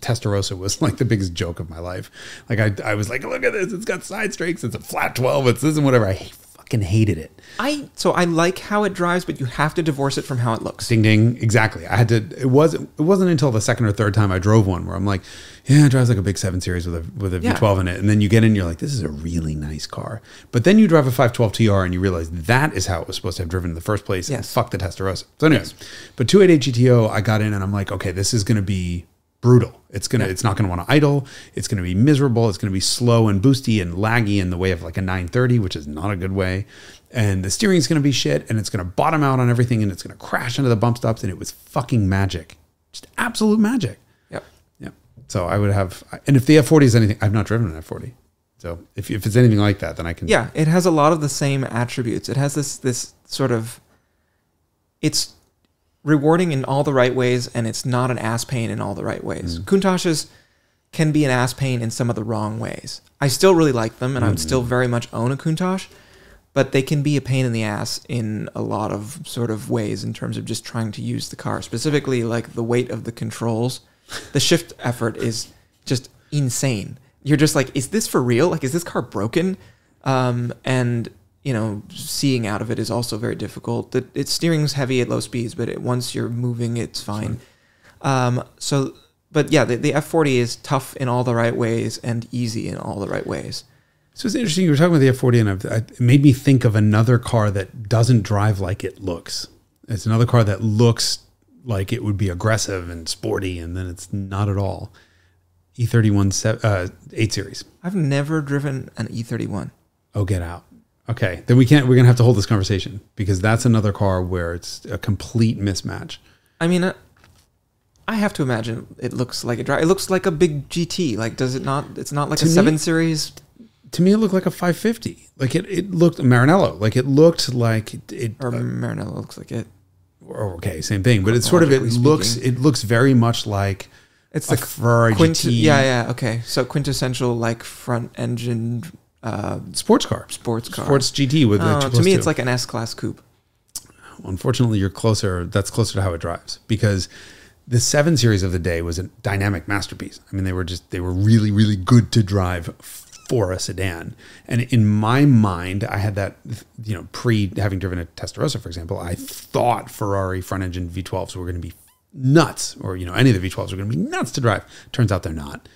Testarossa was like the biggest joke of my life. Like I, I was like, look at this, it's got side strakes, it's a flat twelve, it's this and whatever. I fucking hated it. I so I like how it drives, but you have to divorce it from how it looks. Ding ding, exactly. I had to. It was. It wasn't until the second or third time I drove one where I'm like, yeah, it drives like a big seven series with a with a Yeah. V12 in it, and then you get in, you're like, this is a really nice car. But then you drive a 512 TR and you realize that is how it was supposed to have driven in the first place. and Fuck the Testarossa. So, anyways, but 288 GTO, I got in and I'm like, okay, this is going to be brutal. It's gonna. It's not going to want to idle. It's going to be miserable. It's going to be slow and boosty and laggy in the way of like a 930, which is not a good way. And the steering's going to be shit, and it's going to bottom out on everything, and it's going to crash into the bump stops, and it was fucking magic, just absolute magic. Yep. Yeah. So I would have, and if the F40 is anything, I've not driven an F40. So if, if it's anything like that, then I can. Yeah, it has a lot of the same attributes. It has this this sort of it's rewarding in all the right ways and it's not an ass pain in all the right ways. Countach's can be an ass pain in some of the wrong ways. I still really like them and I would still very much own a Countach, but they can be a pain in the ass in a lot of sort of ways in terms of just trying to use the car. Specifically like the weight of the controls. The shift effort is just insane. You're just like, is this for real? Like, is this car broken? Um, and you know, seeing out of it is also very difficult. The its steering's heavy at low speeds, but it, once you're moving, it's fine. Um, so, but yeah, the, the F40 is tough in all the right ways and easy in all the right ways. So it's interesting. You were talking about the F40, and I've, I, it made me think of another car that doesn't drive like it looks. It's another car that looks like it would be aggressive and sporty, and then it's not at all. E E31 se- uh, 8 Series. I've never driven an E E31. Oh, get out. Okay, then we can't. We're gonna have to hold this conversation because that's another car where it's a complete mismatch. I mean, uh, I have to imagine it looks like a drive. It looks like a big GT. Like, does it not? It's not like To a me- seven series. To me, it looked like a 550. Like it, it looked Maranello. Like it looked like it. it Or Maranello looks like it. or, okay, same thing. But it's sort of it Chronologically looks. It looks very much like It's the Ferrari quint- GT Yeah, yeah. Okay, so quintessential like front engine uh, sports car. sports car. Sports GT with Oh, to me, it's like an S class coupe. unfortunately you're closer that's closer to how it drives because the 7 series of the day was a dynamic masterpiece i mean they were just they were really really good to drive for a sedan and in my mind i had that you know pre having driven a testarossa for example i thought ferrari front engine v12s were going to be nuts or you know any of the v12s were going to be nuts to drive turns out they're not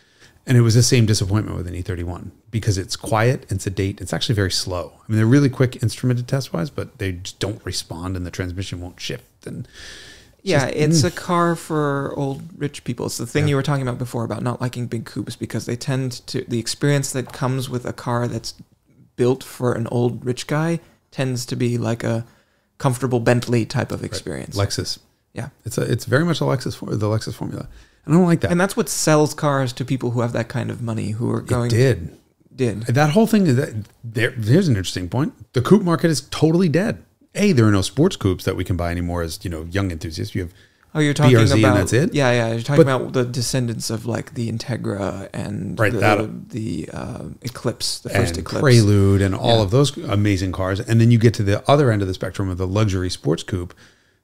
and it was the same disappointment with an E31 because it's quiet and sedate. It's actually very slow. I mean, they're really quick instrumented test wise, but they just don't respond and the transmission won't shift. And Yeah, Just- it's a mm. car for old rich people. It's the thing you were talking about before about not liking big coupes because they tend to the experience that comes with a car that's built for an old rich guy tends to be like a comfortable Bentley type of experience. Lexus, yeah. it's a, it's very much a Lexus, for- the Lexus formula. I don't like that. And that's what sells cars to people who have that kind of money who are going it did. did. That whole thing is that there, here's an interesting point. The coupe market is totally dead. A, there are no sports coupes that we can buy anymore as, you know, young enthusiasts. You have Oh, you're talking BRZ and about that's it? Yeah, yeah. You're talking But- about the descendants of like the Integra and Right, the that- the uh, Eclipse, the first and Eclipse. Prelude and all Yeah. of those amazing cars. And then you get to the other end of the spectrum of the luxury sports coupe.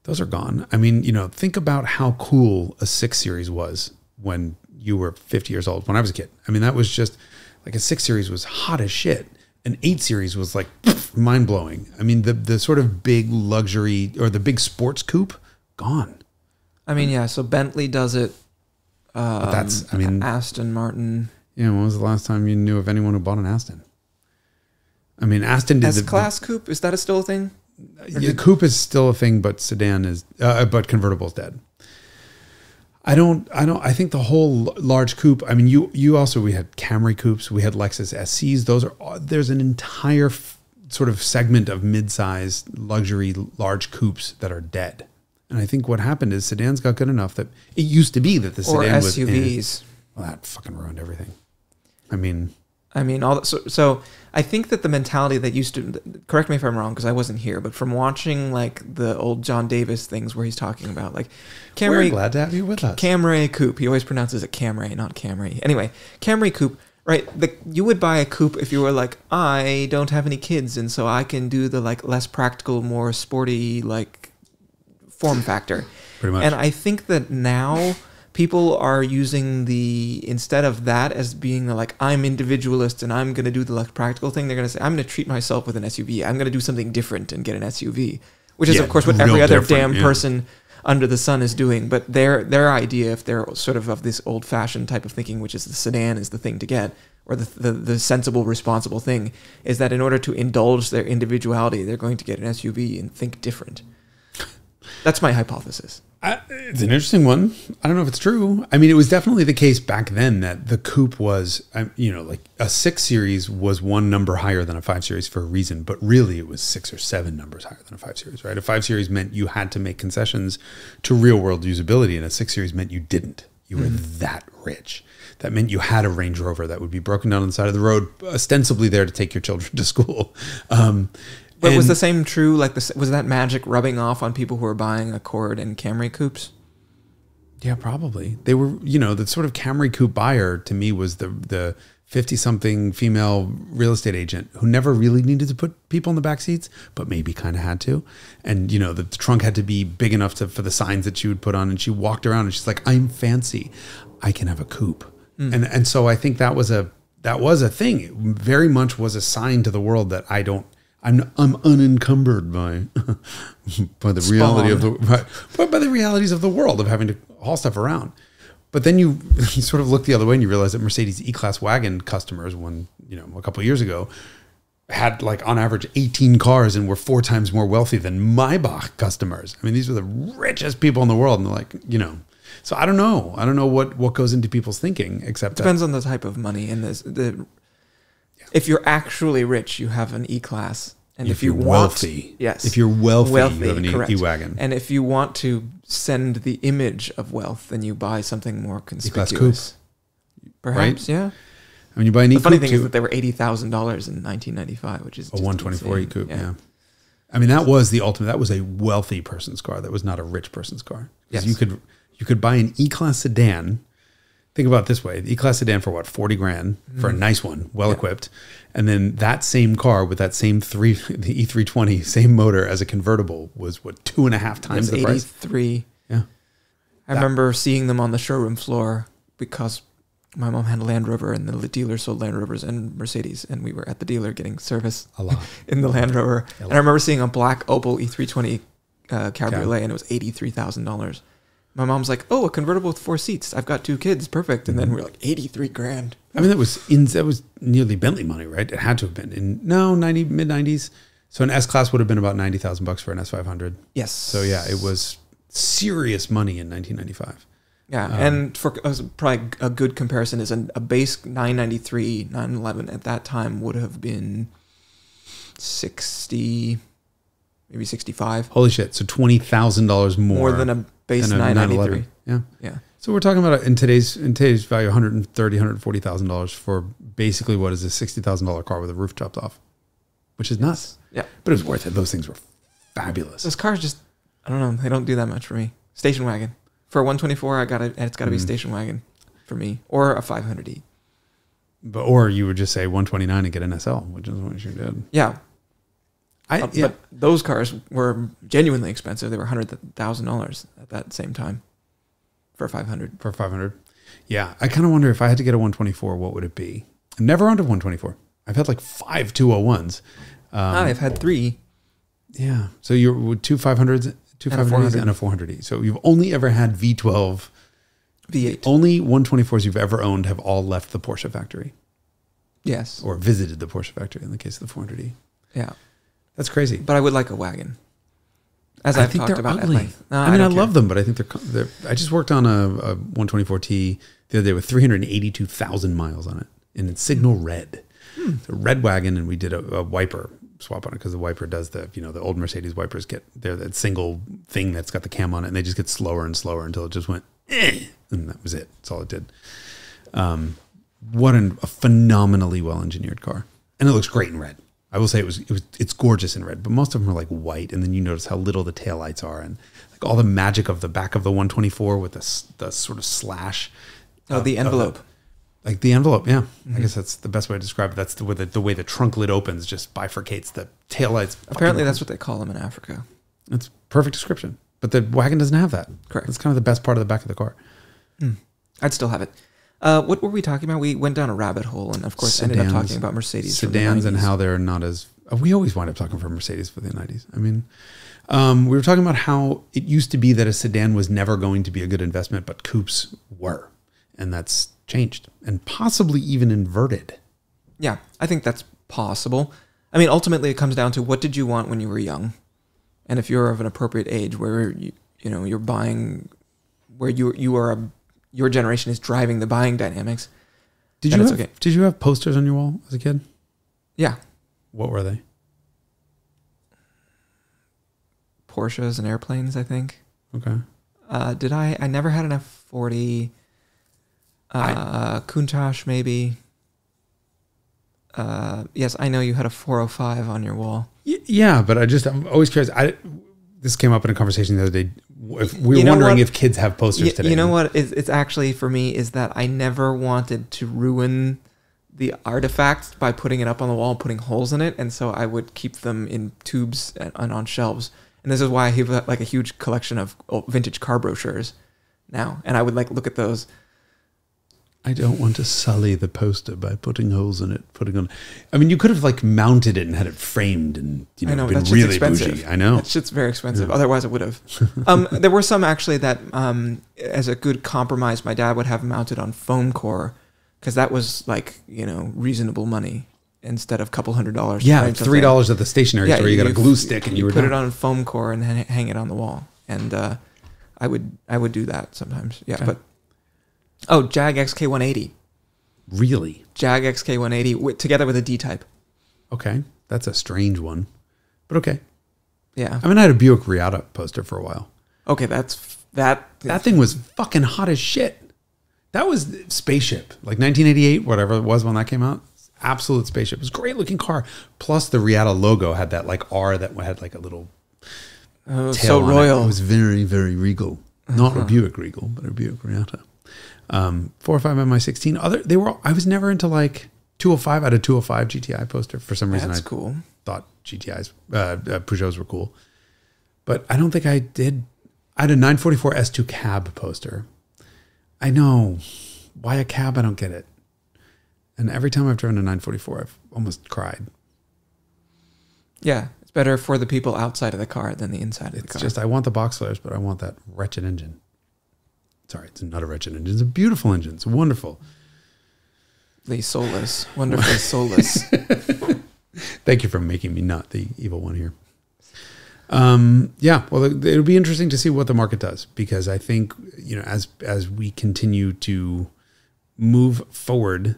Those are gone. I mean, you know, think about how cool a six series was when you were 50 years old, when I was a kid. I mean, that was just like a six series was hot as shit. An eight series was like mind blowing. I mean, the, the sort of big luxury or the big sports coupe, gone. I mean, yeah. So Bentley does it. Um, that's- I mean- Aston Martin. Yeah, when was the last time you knew of anyone who bought an Aston? I mean, Aston did S the, class coupe is that a still a thing? Yeah, coupe is still a thing, but sedan is, uh, but convertible is dead. I don't, I don't, I think the whole large coupe. I mean, you, you also we had Camry coupes, we had Lexus SCs. Those are there's an entire f- sort of segment of mid-size luxury large coupes that are dead. And I think what happened is sedans got good enough that it used to be that the Or sedan was eh. SUVs? well, that fucking ruined everything. I mean, I mean, all that, so, so I think that the mentality that used to correct me if I'm wrong because I wasn't here, but from watching like the old John Davis things where he's talking about like We're glad to have you with us. Camry coupe. He always pronounces it Camry, not Camry. Anyway, Camry coupe. Right, the, you would buy a coupe if you were like, I don't have any kids, and so I can do the like less practical, more sporty like form factor. Pretty much. And I think that now people are using the instead of that as being the, like I'm individualist and I'm going to do the less practical thing. They're going to say I'm going to treat myself with an SUV. I'm going to do something different and get an SUV, which is Yeah, of course what every other damn yeah. person under the sun is doing. But their their idea, if they're sort of of this old fashioned type of thinking, which is the sedan is the thing to get. Or the, the the sensible, responsible thing is that in order to indulge their individuality, they're going to get an SUV and think different. That's my hypothesis. I, it's an interesting one. I don't know if it's true. I mean, it was definitely the case back then that the coupe was, you know, like a six series was one number higher than a five series for a reason, but really it was six or seven numbers higher than a five series, right? A five series meant you had to make concessions to real world usability, and a six series meant you didn't. You were that rich. That meant you had a Range Rover that would be broken down on the side of the road, ostensibly there to take your children to school. Um, But was the same true? Like this, was that magic rubbing off on people who were buying Accord and Camry coupes? Yeah, probably. They were, you know, the sort of Camry coupe buyer to me was the the fifty something female real estate agent who never really needed to put people in the back seats, but maybe kind of had to. And you know, the trunk had to be big enough to for the signs that she would put on. And she walked around and she's like, "I'm fancy, I can have a coupe." Hmm. And and so I think that was a that was a thing. It very much was a sign to the world that I don't. I'm I'm unencumbered by by the reality of the by, by, the realities of the world of having to haul stuff around. But then you, you sort of look the other way and you realize that Mercedes E-Class wagon customers, when you know a couple of years ago, had like on average 18 cars and were four times more wealthy than Maybach customers. I mean, these were the richest people in the world, and they're like, you know. So I don't know. I don't know what what goes into people's thinking, except that Depends on the type of money and this, the. If you're actually rich, you have an E class, and if, if you you're want, wealthy, yes, if you're wealthy, wealthy, you have an E-. E-wagon. and if you want to send the image of wealth, then you buy something more E-Class conspicuous. Perhaps, yeah. When you buy an. The funny E-Coupe thing is that they were eighty thousand dollars in nineteen ninety five, which is a 124. E coupe. Yeah. I mean that was the ultimate. That was a wealthy person's car. That was not a rich person's car. Because Yes. you could you could buy an E class sedan. Think about it this way: the E class sedan for what forty grand for a nice one, well equipped, and then that same car with that same three the E three twenty same motor as a convertible was what two and a half times the price. three. Yeah, I That- remember seeing them on the showroom floor because my mom had a Land Rover and the dealer sold Land Rovers and Mercedes, and we were at the dealer getting service a lot. in the Land Rover. And I remember seeing a black Opel E320 uh, cabriolet, Cab. and it was eighty three thousand dollars. My mom's like, "Oh, a convertible with four seats. I've got two kids, perfect." And then we're like, eighty three grand. I mean, that was in that was nearly Bentley money, right? It had to have been in no ninety mid nineties. So an S class would have been about ninety thousand bucks for an S five hundred. Yes. So yeah, it was serious money in 1995. Yeah, Um, and for uh, probably a good comparison is an, a base 993 911 at that time would have been 60 maybe 65 Holy shit! So twenty thousand dollars more, more, than a base than 993 Yeah. yeah So we're talking about in today's in today's value, one hundred thirty, one hundred forty thousand dollars for basically what is a sixty thousand dollar car with a roof chopped off, which is nuts. yeah But it was worth it. Those things were fabulous. those cars just i don't know they don't do that much for me station wagon for a 124 i got it it's got to be Mm. station wagon for me or a 500e But or you would just say one twenty nine and get an SL, which is what you did. yeah, I uh, yeah. but those cars were genuinely expensive. They were $100000 at that same time for 500 for 500 yeah i kind of wonder if i had to get a 124 what would it be? I've never owned a 124 i've had like five 201s um, i've had three. Yeah so you're with two 500s two And a 500s 400. and a 400e so you've only ever had v12 v8 only 124s you've ever owned have all left the porsche factory. Yes. Or visited the porsche factory in the case of the 400e yeah that's crazy But I would like a wagon. As I I've think talked they're about ugly. No, I mean, I, don't love them, but I think they're, they're. I just worked on a, a 124T the other day with 382,000 miles on it, and it's signal red. It's a red wagon, and we did a, a wiper swap on it because the wiper does the, you know, the old Mercedes wipers get they're that single thing that's got the cam on it, and they just get slower and slower until it just went, eh, and that was it. That's all it did. Um, what an, a phenomenally well engineered car, and it looks great in red. I will say it was it was it's gorgeous in red, but most of them are like white, and then you notice how little the taillights are, and like all the magic of the back of the 124 with the the sort of slash. Oh, of- the envelope. like the envelope, yeah. Mm-hmm. I guess that's the best way to describe it. That's the way the, the way the trunk lid opens just bifurcates the taillights. Apparently, that's what they call them in Africa. It's perfect description. But the wagon doesn't have that. Correct. That's kind of the best part of the back of the car. I'd still have it. Uh, what were we talking about? We went down a rabbit hole, and of course, ended up talking about Mercedes. Sedans and how they're not as. uh, We always wind up talking for Mercedes for the 90s. I mean, um, we were talking about how it used to be that a sedan was never going to be a good investment, but coupes were. And that's changed and possibly even inverted. Yeah, I think that's possible. I mean, ultimately, it comes down to what did you want when you were young, and if you're of an appropriate age, where you you know you're buying, where you you are a, your generation is driving the buying dynamics. Did you have, okay. Did you have posters on your wall as a kid? Yeah, What were they? Porsches and airplanes. I think. Okay. Uh, did I? I never had an F forty. Uh, Countach maybe. Uh, yes, I know you had a 405 on your wall. Y- Yeah, but I just I'm always curious. I this came up in a conversation the other day. If we were You know wondering what? if kids have posters Y- today. You know what? It's, it's actually for me is that I never wanted to ruin the artifacts by putting it up on the wall, and putting holes in it, and so I would keep them in tubes and, and on shelves. And this is why I have like a huge collection of vintage car brochures now, and I would like look at those. I don't want to sully the poster by putting holes in it. Putting on. I mean, you could have like mounted it and had it framed and you know, I know been really expensive. bougie. I know. That shit's very expensive. Otherwise, it would have. um, there were some actually that, um, as a good compromise, my dad would have mounted on foam core because that was like you know reasonable money instead of a couple hundred dollars. Yeah, three dollars at the stationery store. You, got a glue stick and you, were put done. it on foam core and hang hang it on the wall. And uh, I would I would do that sometimes. Yeah, Okay. but oh, Jag XK180, Really? Jag XK180 wi- together with a D type. Okay, that's a strange one, but okay. Yeah. I mean, I had a Buick Reatta poster for a while. Okay, that's that. That thing was fucking hot as shit. That was spaceship, like 1988, whatever it was when that came out. Absolute spaceship. It was a great looking car. Plus, the Reatta logo had that like R that had like a little oh, tail so it. royal. Uh-huh. It was very, very regal. Not a Buick Regal, but a Buick Reatta. Um, 405 MI16. Other, they were. I was never into like 205. I had a 205 GTI poster for some reason. That's I cool. thought GTIs, uh, uh, Peugeots were cool, but I don't think I did. I had a 944 S2 cab poster. I know why a cab. I don't get it. And every time I've driven a 944, I've almost cried. Yeah, it's better for the people outside of the car than the inside of the It's car. just I want the box flares, but I want that wretched engine. Sorry, it's not a wretched engine. It's a beautiful engine. It's wonderful. the soulless, wonderful soulless. Thank you for making me not the evil one here. Um, yeah, well, it- it'll be interesting to see what the market does because I think you know as as we continue to move forward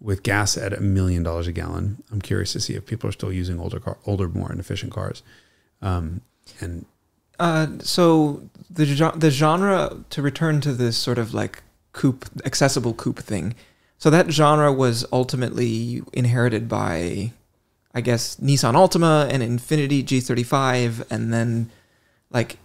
with gas at a million dollars a gallon, I'm curious to see if people are still using older car, older, more inefficient cars. Um, and Uh, so the the genre to return to this sort of like coupe accessible coupe thing. So that genre was ultimately inherited by, I guess, Nissan Altima and Infiniti G35, and then like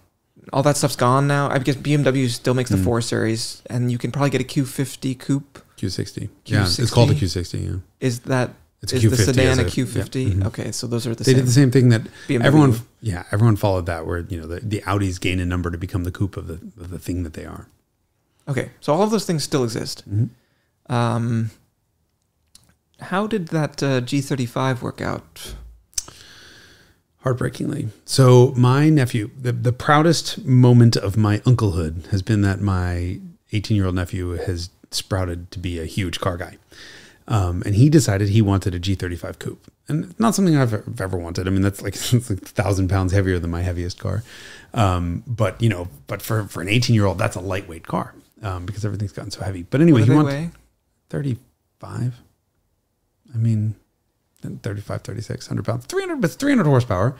all that stuff's gone now. I guess BMW still makes the Mm. four series, and you can probably get a Q50 coupe. Q60, yeah, it's called a Q60. Yeah, Is that it's is Q50. the sedan a a- Q50? yeah, mhm. Okay, so those are the They same. did the same thing that BMW. everyone, yeah, everyone followed that where you know the, the Audis gain a number to become the coupe of the of the thing that they are. Okay, so all of those things still exist. Mhm. Um, how did that uh, G35 work out? Heartbreakingly. So my nephew, the, the proudest moment of my unclehood has been that my 18 year old nephew has sprouted to be a huge car guy. Um, and he decided he wanted a G35 coupe. And not something I've, ever wanted. I mean, that's like, it's like a thousand pounds heavier than my heaviest car. Um, but you know, but for, for an 18 year old, that's a lightweight car. Um, because everything's gotten so heavy. But anyway, he wanted 35. I mean, 35, 36, 100 pounds, 300, but it's 300 horsepower.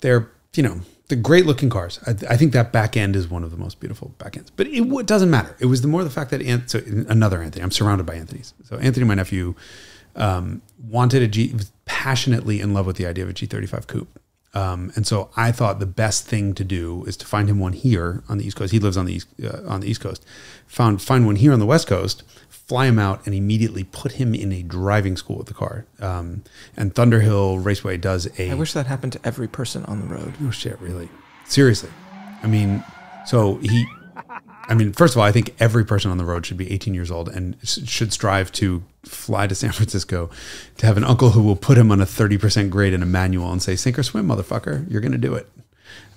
They're, you know, the great looking cars. I, I think that back end is one of the most beautiful back ends. But it, it doesn't matter. It was the more the fact that Ant, so another Anthony. I'm surrounded by Anthony's. So Anthony, my nephew, um, wanted a G. Was passionately in love with the idea of a G35 coupe. Um, and so I thought the best thing to do is to find him one here on the East Coast. He lives on the East, uh, on the East Coast. Found find one here on the West Coast fly him out and immediately put him in a driving school with the car. Um, and Thunderhill Raceway does a. I wish that happened to every person on the road. Oh shit! Really? Seriously? I mean, so he. I mean, first of all, I think every person on the road should be 18 years old and should strive to fly to San Francisco to have an uncle who will put him on a 30% grade in a manual and say, sink or swim, motherfucker, you're going to do it.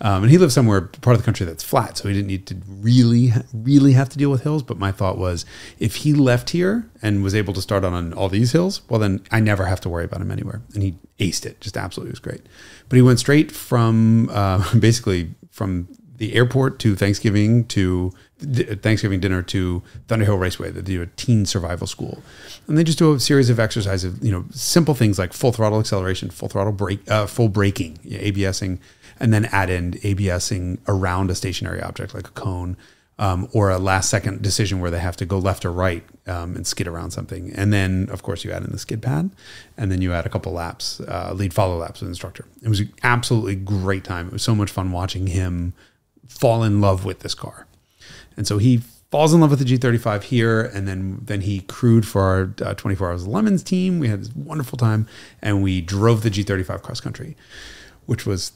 Um, and he lives somewhere part of the country that's flat, so he didn't need to really, really have to deal with hills. But my thought was, if he left here and was able to start on all these hills, well, then I never have to worry about him anywhere. And he aced it, just absolutely was great. But he went straight from uh, basically from the airport to Thanksgiving to Thanksgiving dinner to Thunderhill Raceway. Do a teen survival school, and they just do a series of exercises. You know, simple things like full throttle acceleration, full throttle brake, uh, full braking, ABSing, and then add in ABSing around a stationary object like a cone. Um, or a last second decision where they have to go left or right um, and skid around something. And then, of course, you add in the skid pad, and then you add a couple laps, uh, lead follow laps with instructor. It was an absolutely great time. It was so much fun watching him fall in love with this car. And so he falls in love with the G35 here, and then then he crewed for our uh, 24 Hours of Lemons team. We had this wonderful time, and we drove the G35 cross country, which was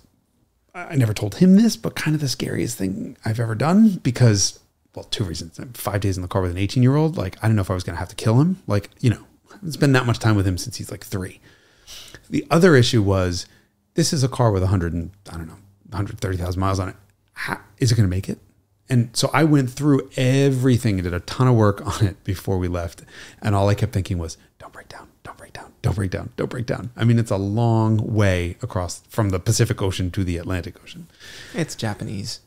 I never told him this, but kind of the scariest thing I've ever done because well, two reasons. Five days in the car with an 18 year old, like I don't know if I was going to have to kill him. Like you know, it's been that much time with him since he's like three. The other issue was this is a car with 100 and I don't know 130,000 miles on it. How, is it going to make it? And so I went through everything and did a ton of work on it before we left. And all I kept thinking was, don't break down, break down, don't break down, don't break down. I mean, it's a long way across from the Pacific Ocean to the Atlantic Ocean. It's Japanese.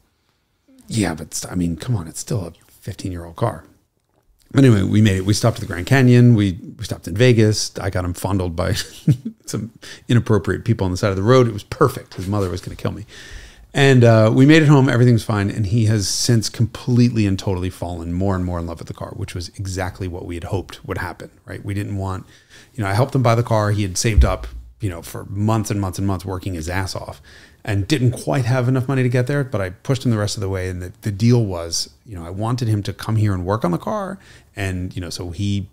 Yeah, but I mean, come on, it's still a 15 year old car. But anyway, we made it. We stopped at the Grand Canyon. We, we stopped in Vegas. I got him fondled by some inappropriate people on the side of the road. It was perfect. His mother was going to kill me. And uh, we made it home. Everything was fine. And he has since completely and totally fallen more and more in love with the car, which was exactly what we had hoped would happen, right? We didn't want, you know, I helped him buy the car. He had saved up, you know, for months and months and months working his ass off and didn't quite have enough money to get there, but I pushed him the rest of the way. And the, the deal was, you know, I wanted him to come here and work on the car. And, you know, so he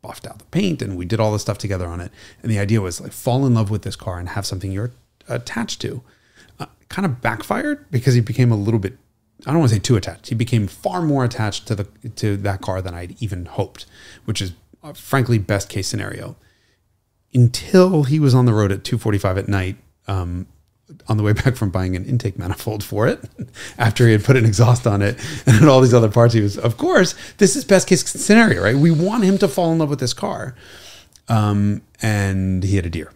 buffed out the paint and we did all the stuff together on it. And the idea was like fall in love with this car and have something you're attached to kind of backfired because he became a little bit I don't want to say too attached. He became far more attached to the to that car than I'd even hoped, which is uh, frankly best case scenario. Until he was on the road at 2:45 at night, um, on the way back from buying an intake manifold for it, after he had put an exhaust on it and all these other parts, he was, of course, this is best case scenario, right? We want him to fall in love with this car, um, and he had a deer,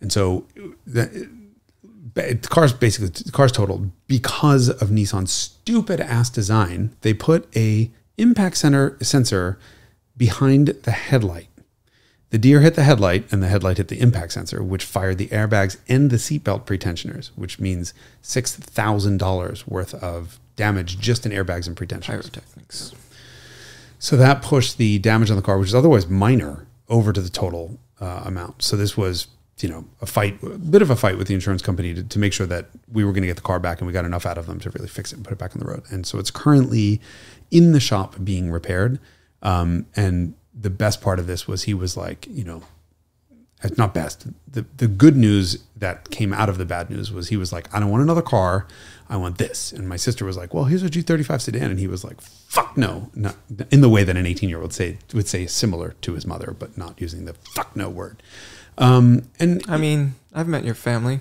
and so. That, the car's basically the car's totaled because of Nissan's stupid ass design. They put a impact center sensor behind the headlight. The deer hit the headlight, and the headlight hit the impact sensor, which fired the airbags and the seatbelt pretensioners, which means six thousand dollars worth of damage just in airbags and pretensioners. Pyrotechnics. So that pushed the damage on the car, which is otherwise minor, over to the total uh, amount. So this was you know, a fight, a bit of a fight with the insurance company to, to make sure that we were going to get the car back and we got enough out of them to really fix it and put it back on the road. And so it's currently in the shop being repaired. Um, and the best part of this was he was like, you know, it's not best. The, the good news that came out of the bad news was he was like, I don't want another car. I want this. And my sister was like, well, here's a G35 sedan. And he was like, fuck no. Not, in the way that an 18 year old say, would say similar to his mother, but not using the fuck no word. Um, and I mean, I've met your family.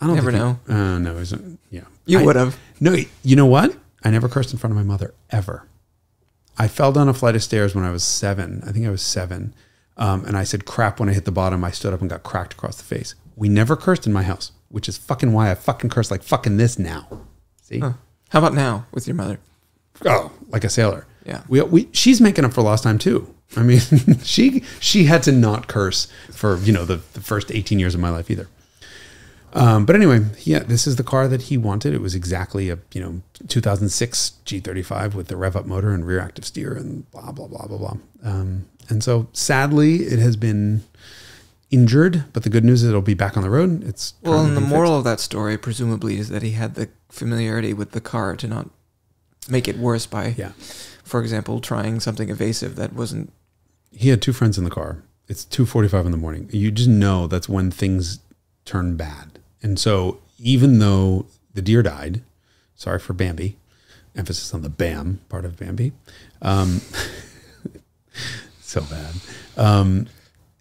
I don't Never know. He, uh, no, isn't yeah. You would have. No, you know what? I never cursed in front of my mother ever. I fell down a flight of stairs when I was seven. I think I was seven. Um, and I said crap when I hit the bottom. I stood up and got cracked across the face. We never cursed in my house, which is fucking why I fucking curse like fucking this now. See? Huh. How about now with your mother? Oh, like a sailor. Yeah. We, we she's making up for lost time too. I mean, she she had to not curse for you know the, the first eighteen years of my life either. Um, but anyway, yeah, this is the car that he wanted. It was exactly a you know 2006 G35 with the rev up motor and rear active steer and blah blah blah blah blah. Um, and so sadly, it has been injured. But the good news is it'll be back on the road. It's Well, and the moral of that story, presumably, is that he had the familiarity with the car to not make it worse by, Yeah. for example, trying something evasive that wasn't. He had two friends in the car. It's 2:45 in the morning. You just know that's when things turn bad. And so even though the deer died, sorry for Bambi, emphasis on the Bam part of Bambi. Um, so bad. Um,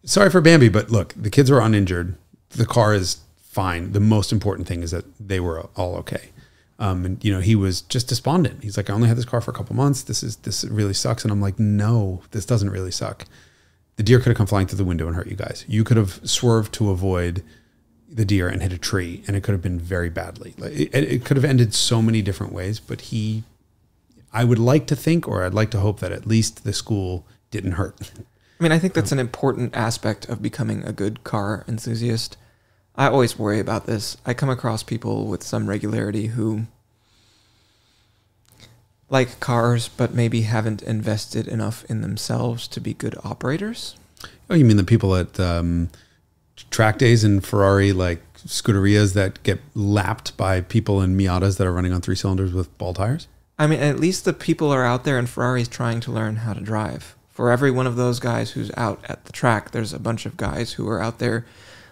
sorry for Bambi, but look, the kids were uninjured. The car is fine. The most important thing is that they were all okay. Um, and you know, he was just despondent. He's like, I only had this car for a couple months. This is this really sucks. And I'm like, no, this doesn't really suck. The deer could have come flying through the window and hurt you guys. You could have swerved to avoid the deer and hit a tree, and it could have been very badly. Like it, it could have ended so many different ways. But he, I would like to think, or I'd like to hope that at least the school didn't hurt. I mean, I think that's an important aspect of becoming a good car enthusiast. I always worry about this. I come across people with some regularity who like cars, but maybe haven't invested enough in themselves to be good operators. Oh, you mean the people at um, track days in Ferrari, like Scuderias that get lapped by people in Miatas that are running on three cylinders with ball tires? I mean, at least the people are out there in Ferraris trying to learn how to drive. For every one of those guys who's out at the track, there's a bunch of guys who are out there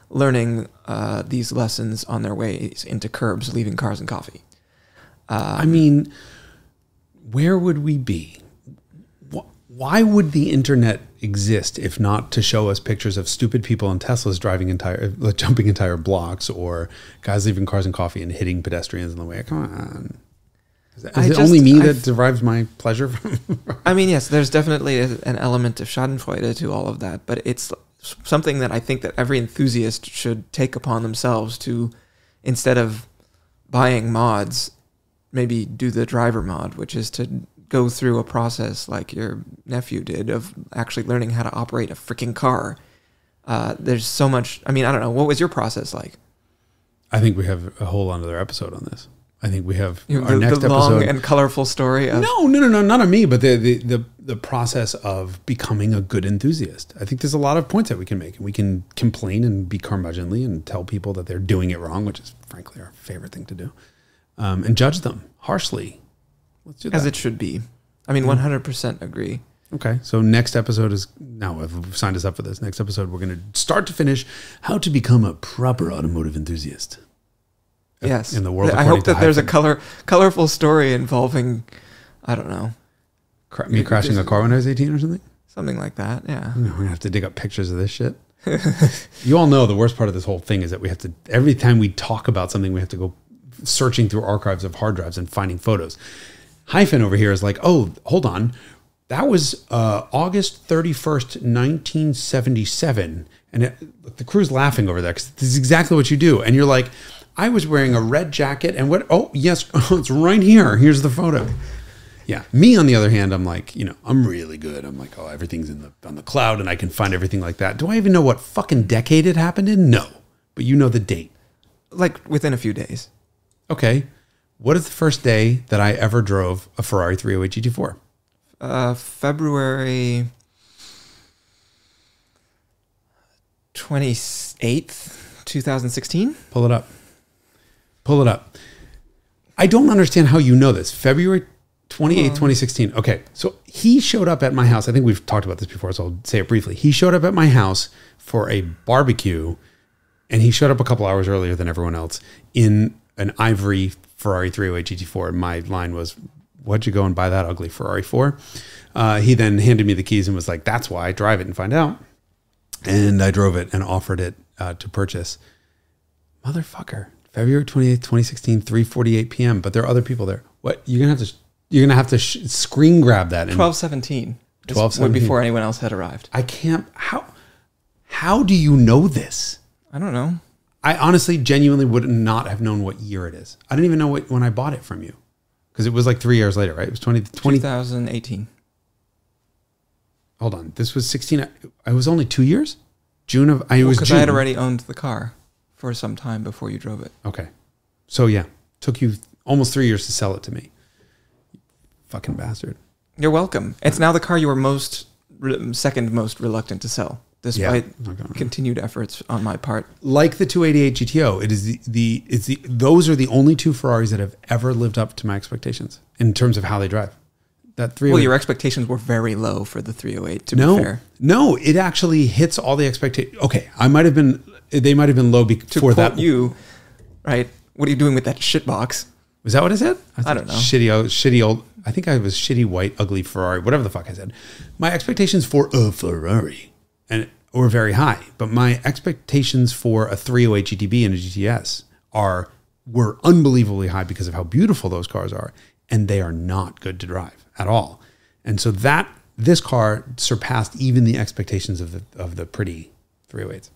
learning uh, these lessons on their ways into curbs, leaving cars and coffee. I mean, where would we be? Wh- Why would the internet exist if not to show us pictures of stupid people in Teslas driving entire, jumping entire blocks, or guys leaving cars and coffee and hitting pedestrians in the way? Come on, is, that, is it just- only me that derives my pleasure from? I mean, yes, there's definitely an element of Schadenfreude to all of that, but it's something that I think that every enthusiast should take upon themselves to, instead of buying mods, maybe do the driver mod, which is to go through a process like your nephew did of actually learning how to operate a freaking car. Uh, there's so much. I mean, I don't know. What was your process like? I think we have a whole another episode on this. I think we have You know, our the, next the long episode. and colorful story of No, no, no, no, not on me, but the, the the the process of becoming a good enthusiast. I think there's a lot of points that we can make, and we can complain and be curmudgeonly and tell people that they're doing it wrong, which is frankly our favorite thing to do, um, and judge them harshly. Let's do that. as it should be. I mean, mm-hmm. 100% agree. okay, so next episode is now we've signed us up for this. Next episode, we're going to start to finish how to become a proper automotive enthusiast. Yes. in the world I hope that there's a color colorful story involving I don't know, Cra- me crashing a car when I was 18 or something. something like that. Yeah. We're gonna have to dig up pictures of this shit. you all know the worst part of this whole thing is that we have to every time we talk about something, we have to go searching through archives of hard drives and finding photos. Hyphen over here is like, oh, hold on. That was uh, August 31st, 1977. And it, the crew's laughing over there because this is exactly what you do. And you're like, I was wearing a red jacket and what? Oh, yes, it's right here. Here's the photo. Yeah. Me, on the other hand, I'm like, you know, I'm really good. I'm like, oh, everything's in the on the cloud and I can find everything like that. Do I even know what fucking decade it happened in? No. But you know the date. Like within a few days. Okay. What is the first day that I ever drove a Ferrari 308 GT4? Uh February 28th, 2016. Pull it up. Pull it up. I don't understand how you know this. February 28th, 2016. Okay. So he showed up at my house. I think we've talked about this before, so I'll say it briefly. He showed up at my house for a barbecue, and he showed up a couple hours earlier than everyone else in an ivory Ferrari 308 GT4. And my line was, What'd you go and buy that ugly Ferrari for? Uh, he then handed me the keys and was like, That's why. Drive it and find out. And I drove it and offered it uh, to purchase motherfucker february 28th 2016 3.48 p.m but there are other people there what you're gonna have to you're gonna have to sh- screen grab that and 1217. 12, before anyone else had arrived. i can't how how do you know this I don't know. I honestly genuinely would not have known what year it is i didn't even know what, when i bought it from you because it was like three years later right it was 20, 20 2018. hold on this was 16 uh, I- i was only two years june of i was Because I had already owned the car for some time before you drove it. Okay. So yeah, took you almost three years to sell it to me. Fucking bastard. You're welcome. It's now the car you were most re- second most reluctant to sell, despite Okay. continued efforts on my part. Like the 288 GTO, it is the, the it's the those are the only two Ferraris that have ever lived up to my expectations in terms of how they drive. That three oh Well, your expectations were very low for the 308. To no be fair, no it actually hits all the expectations. Okay, I might have been they might have been low be- to quote that. you, right? What are you doing with that shit box? Was that what I said? I don't know. Shitty, old- shitty old. I think I was shitty white ugly Ferrari, whatever the fuck I said. My expectations for a Ferrari and were very high, but my expectations for a 308 GTB and a GTS are were unbelievably high because of how beautiful those cars are, and they are not good to drive at all. And so that this car surpassed even the expectations of the of the pretty 308s.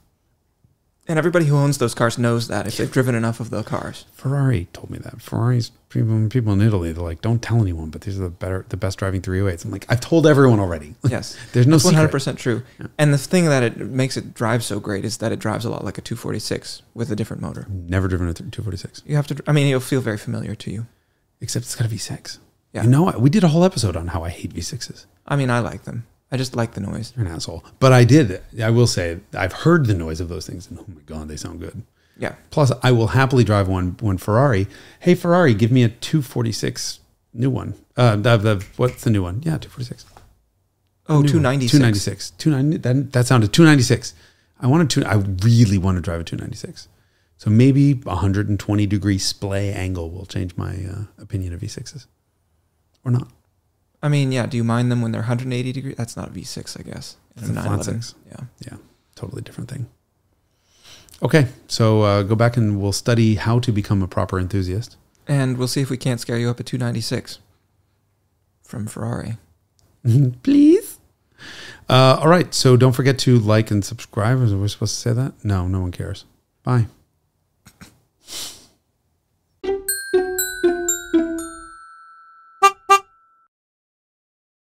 And everybody who owns those cars knows that if they've driven enough of the cars. Ferrari told me that. Ferrari's people, people in Italy, they're like, don't tell anyone, but these are the better, the best driving 308s. I'm like, I've told everyone already. Yes, There's no That's one hundred secret. percent true. And the thing that it makes it drive so great is that it drives a lot like a 246 with a different motor. Never driven a 246, You have to. I mean, it'll feel very familiar to you. except it's got a V6. Yeah. You know, we did a whole episode on how I hate V6s. I mean, I like them. I just like the noise. You're an asshole. But I did, I will say, I've heard the noise of those things, and oh my God, they sound good. Yeah. Plus, I will happily drive one one Ferrari. Hey, Ferrari, give me a 246 new one. Uh, the, the, what's the new one? Yeah, 246. Oh, New one. 296. 296. 290. That, that sounded 296. I wanted to, I really want to drive a 296. So maybe 120 degree splay angle will change my uh, opinion of V6s or not. I mean, yeah. Do you mind them when they're 180 degrees? That's not a V6, I guess. It's a flat 911. six. Yeah. Yeah, totally different thing. Okay, so uh, go back and we'll study how to become a proper enthusiast. And we'll see if we can't scare you up at 296 from Ferrari. Please. Uh, all right, so don't forget to like and subscribe. Are we supposed to say that? No, no one cares. Bye.